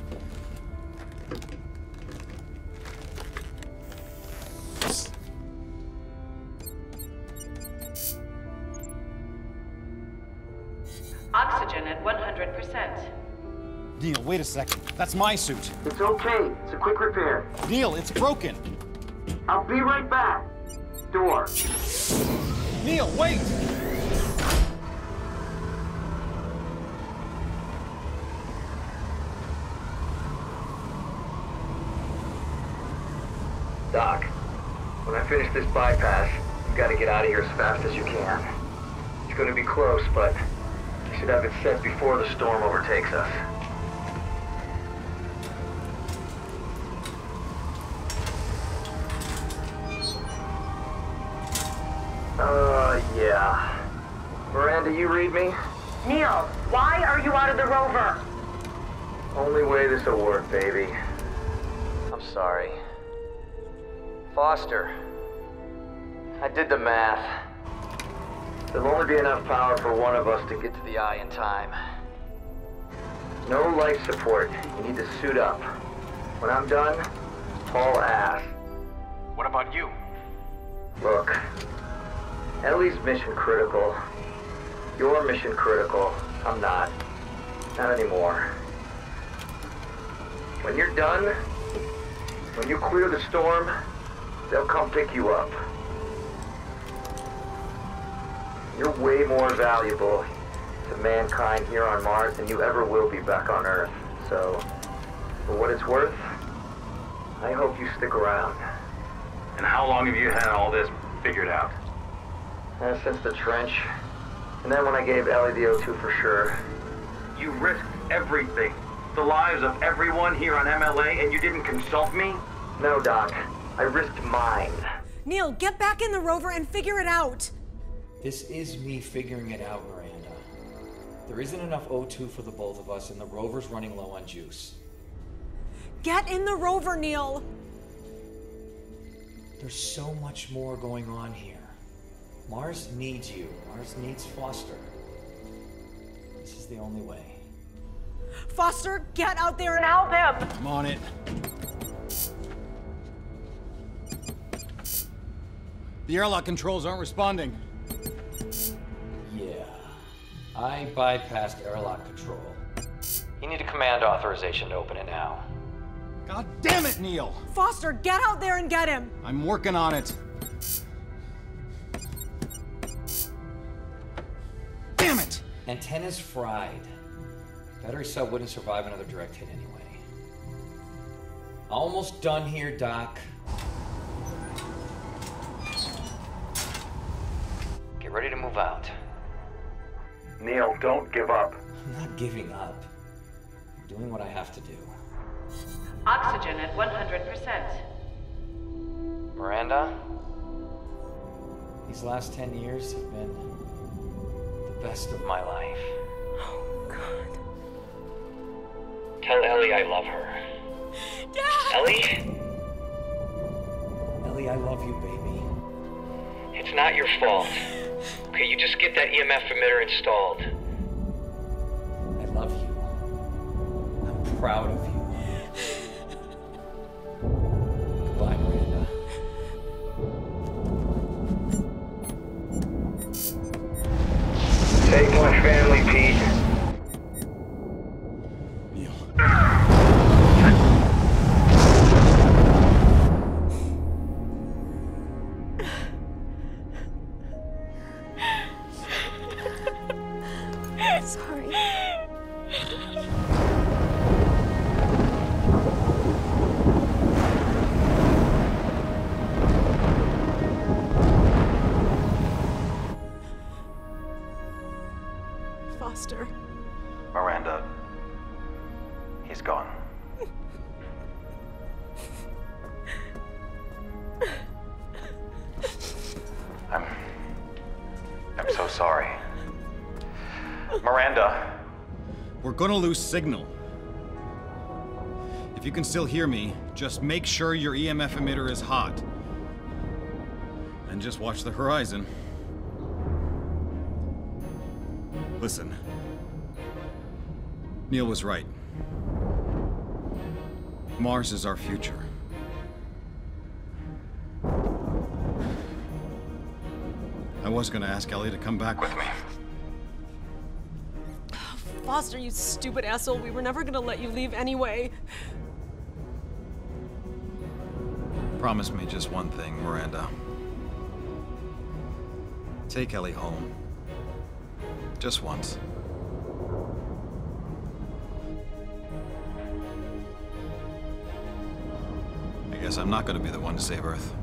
Wait a second. That's my suit. It's okay. It's a quick repair. Neil, it's broken. I'll be right back. Door. Neil, wait! Doc, when I finish this bypass, you gotta get out of here as fast as you can. It's gonna be close, but you should have it set before the storm overtakes us. Neil, why are you out of the rover? Only way this'll work, baby. I'm sorry. Foster. I did the math. There'll only be enough power for one of us to get to the eye in time. No life support. You need to suit up. When I'm done, haul ass. What about you? Look, Ellie's mission critical. You're mission critical. I'm not. Not anymore. When you're done, when you clear the storm, they'll come pick you up. You're way more valuable to mankind here on Mars than you ever will be back on Earth. So, for what it's worth, I hope you stick around. And how long have you had all this figured out? Uh, since the trench. And then when I gave Ellie the O2 for sure. You risked everything. The lives of everyone here on MLA, and you didn't consult me? No, Doc. I risked mine. Neil, get back in the rover and figure it out. This is me figuring it out, Miranda. There isn't enough O2 for the both of us, and the rover's running low on juice. Get in the rover, Neil. There's so much more going on here. Mars needs you. Mars needs Foster. This is the only way. Foster, get out there and help him. I'm on it. The airlock controls aren't responding. Yeah. I bypassed airlock control. You need a command authorization to open it now. God damn it, Neil! Foster, get out there and get him. I'm working on it. Antenna's fried. Battery cell wouldn't survive another direct hit anyway. Almost done here, Doc. Get ready to move out. Neil, don't give up. I'm not giving up. I'm doing what I have to do. Oxygen at 100%. Miranda, these last 10 years have been the best of my life. Oh, God. Tell Ellie I love her. Dad! Ellie? Ellie, I love you, baby. It's not your fault. Okay, you just get that EMF emitter installed. I love you. I'm proud of you. Take my family, Pete. Sorry. Gonna lose signal. If you can still hear me, just make sure your EMF emitter is hot. And just watch the horizon. Listen. Neil was right. Mars is our future. I was gonna ask Ellie to come back with me. Foster, you stupid asshole. We were never gonna let you leave anyway. Promise me just one thing, Miranda. Take Ellie home. Just once. I guess I'm not gonna be the one to save Earth.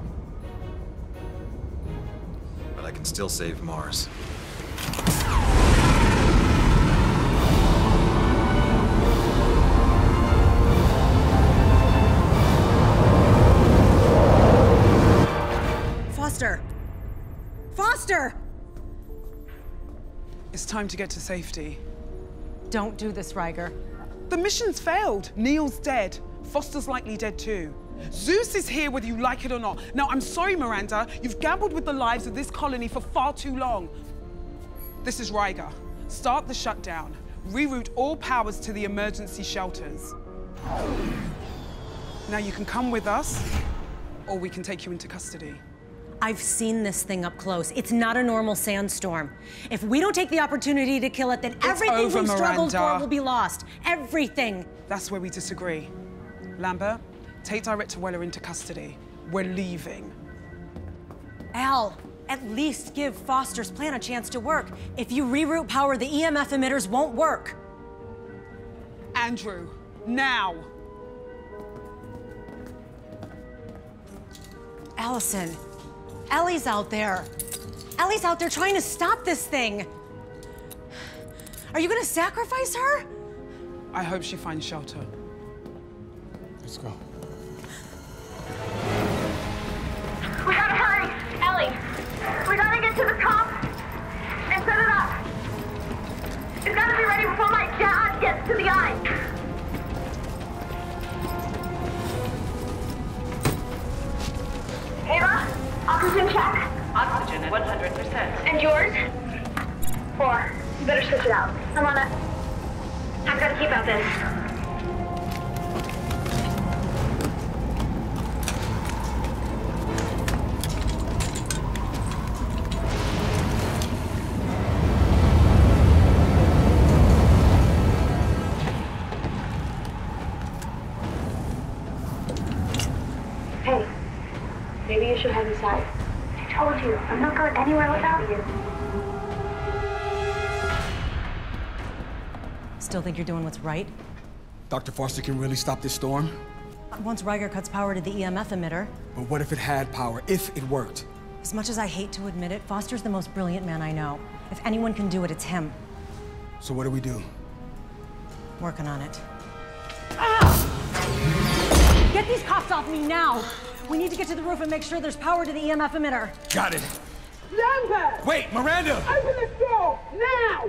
But I can still save Mars. Time to get to safety. Don't do this, Riger. The mission's failed. Neil's dead. Foster's likely dead too. Zeus is here whether you like it or not. Now, I'm sorry, Miranda. You've gambled with the lives of this colony for far too long. This is Riger. Start the shutdown. Reroute all powers to the emergency shelters. Now you can come with us, or we can take you into custody. I've seen this thing up close. It's not a normal sandstorm. If we don't take the opportunity to kill it, then It's everything over, we've struggled Miranda. for will be lost. Everything. That's where we disagree. Lambert, take Director Weller into custody. We're leaving. Al, at least give Foster's plan a chance to work. If you reroute power, the EMF emitters won't work. Andrew, now! Allison, Ellie's out there. Ellie's out there trying to stop this thing. Are you gonna sacrifice her? I hope she finds shelter. Let's go. We gotta hurry! Ellie, we gotta get to the top and set it up. It's gotta be ready before my dad gets to the eye. Ava, oxygen check. Oxygen at 100%. And yours? Four. You better switch it out. I'm on it. I've gotta keep out this. Told you, I'm not going anywhere without you. Still think you're doing what's right? Dr. Foster can really stop this storm? Once Riker cuts power to the EMF emitter, But what if it had power? If it worked? as much as I hate to admit it, Foster's the most brilliant man I know. If anyone can do it, it's him. So what do we do? Working on it. Ah! Get these cops off me now! We need to get to the roof and make sure there's power to the EMF emitter. Got it. Lambert! Wait, Miranda! Open the door! Now!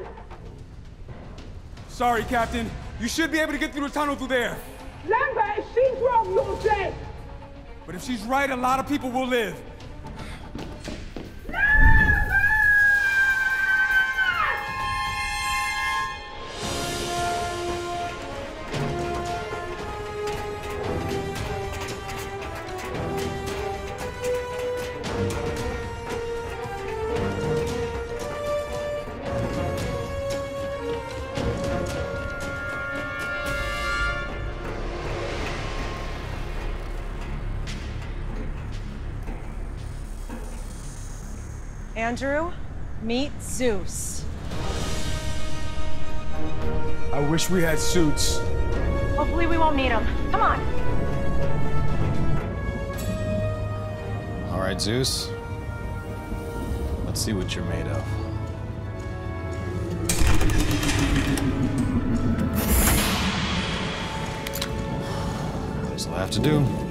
Sorry, Captain. You should be able to get through the tunnel through there. Lambert, if she's wrong, you're dead! But if she's right, a lot of people will live. Andrew, meet Zeus. I wish we had suits. Hopefully we won't need them. Come on. All right, Zeus. Let's see what you're made of. That's all I have to do.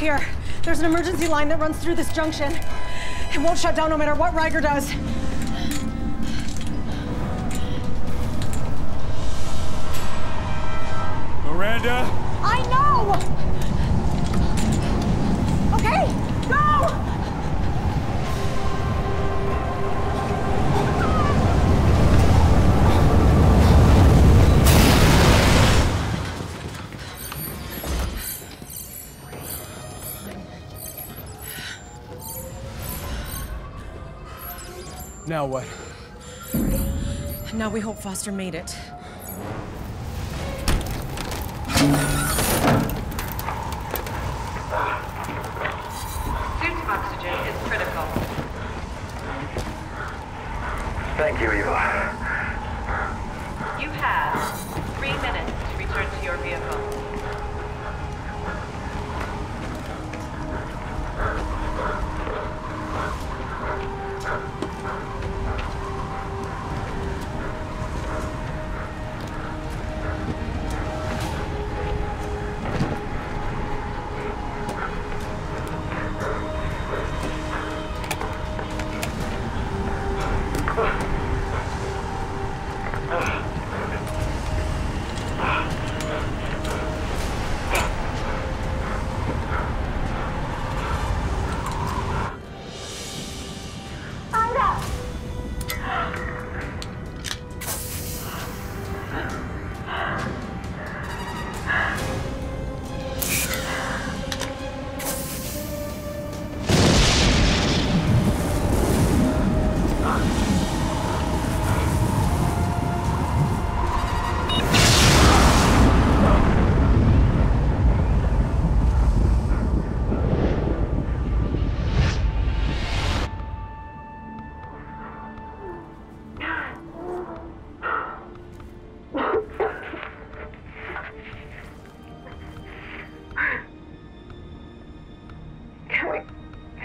Here. There's an emergency line that runs through this junction. It won't shut down no matter what Riker does. Now what? Now we hope Foster made it.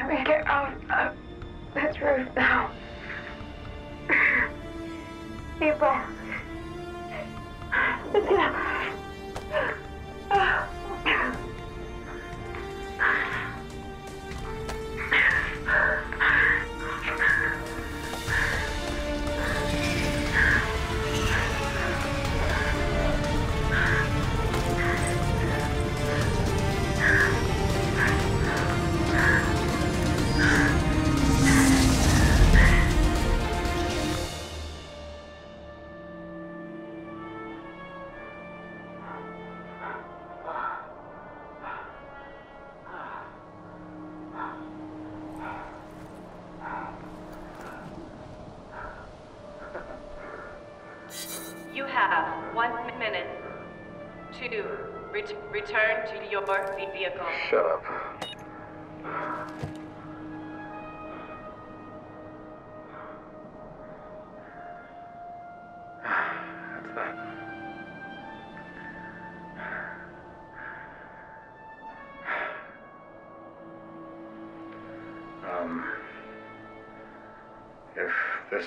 Can we get out of this roof now? Deep breath. You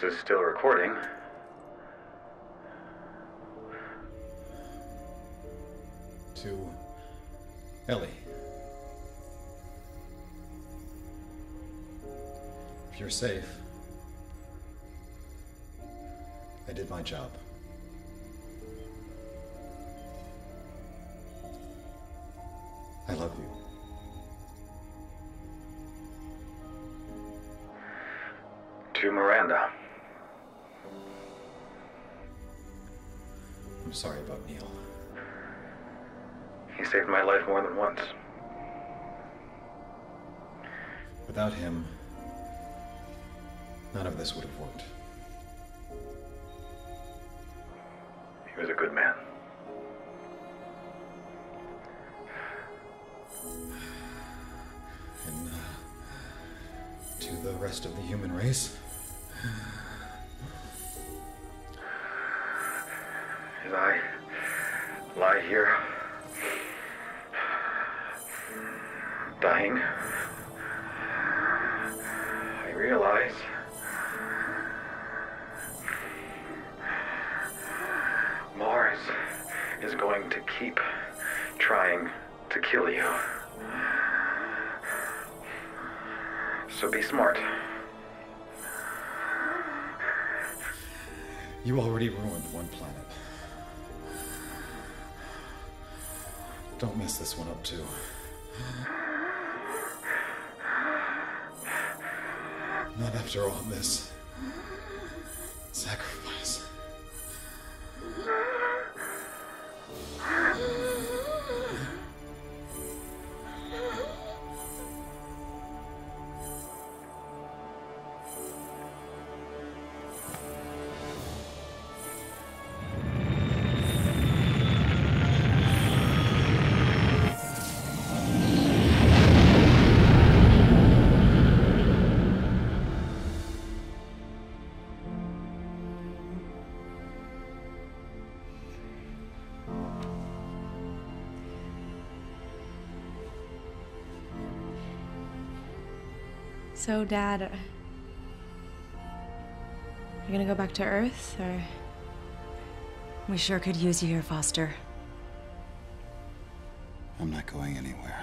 this is still recording, To Ellie. If you're safe, I did my job. More than once. Without him, none of this would have worked. trying to kill you. So be smart. You already ruined one planet. Don't mess this one up, too. Not after all this sacrifice. So, Dad, are you gonna go back to Earth, or...? We sure could use you here, Foster. I'm not going anywhere.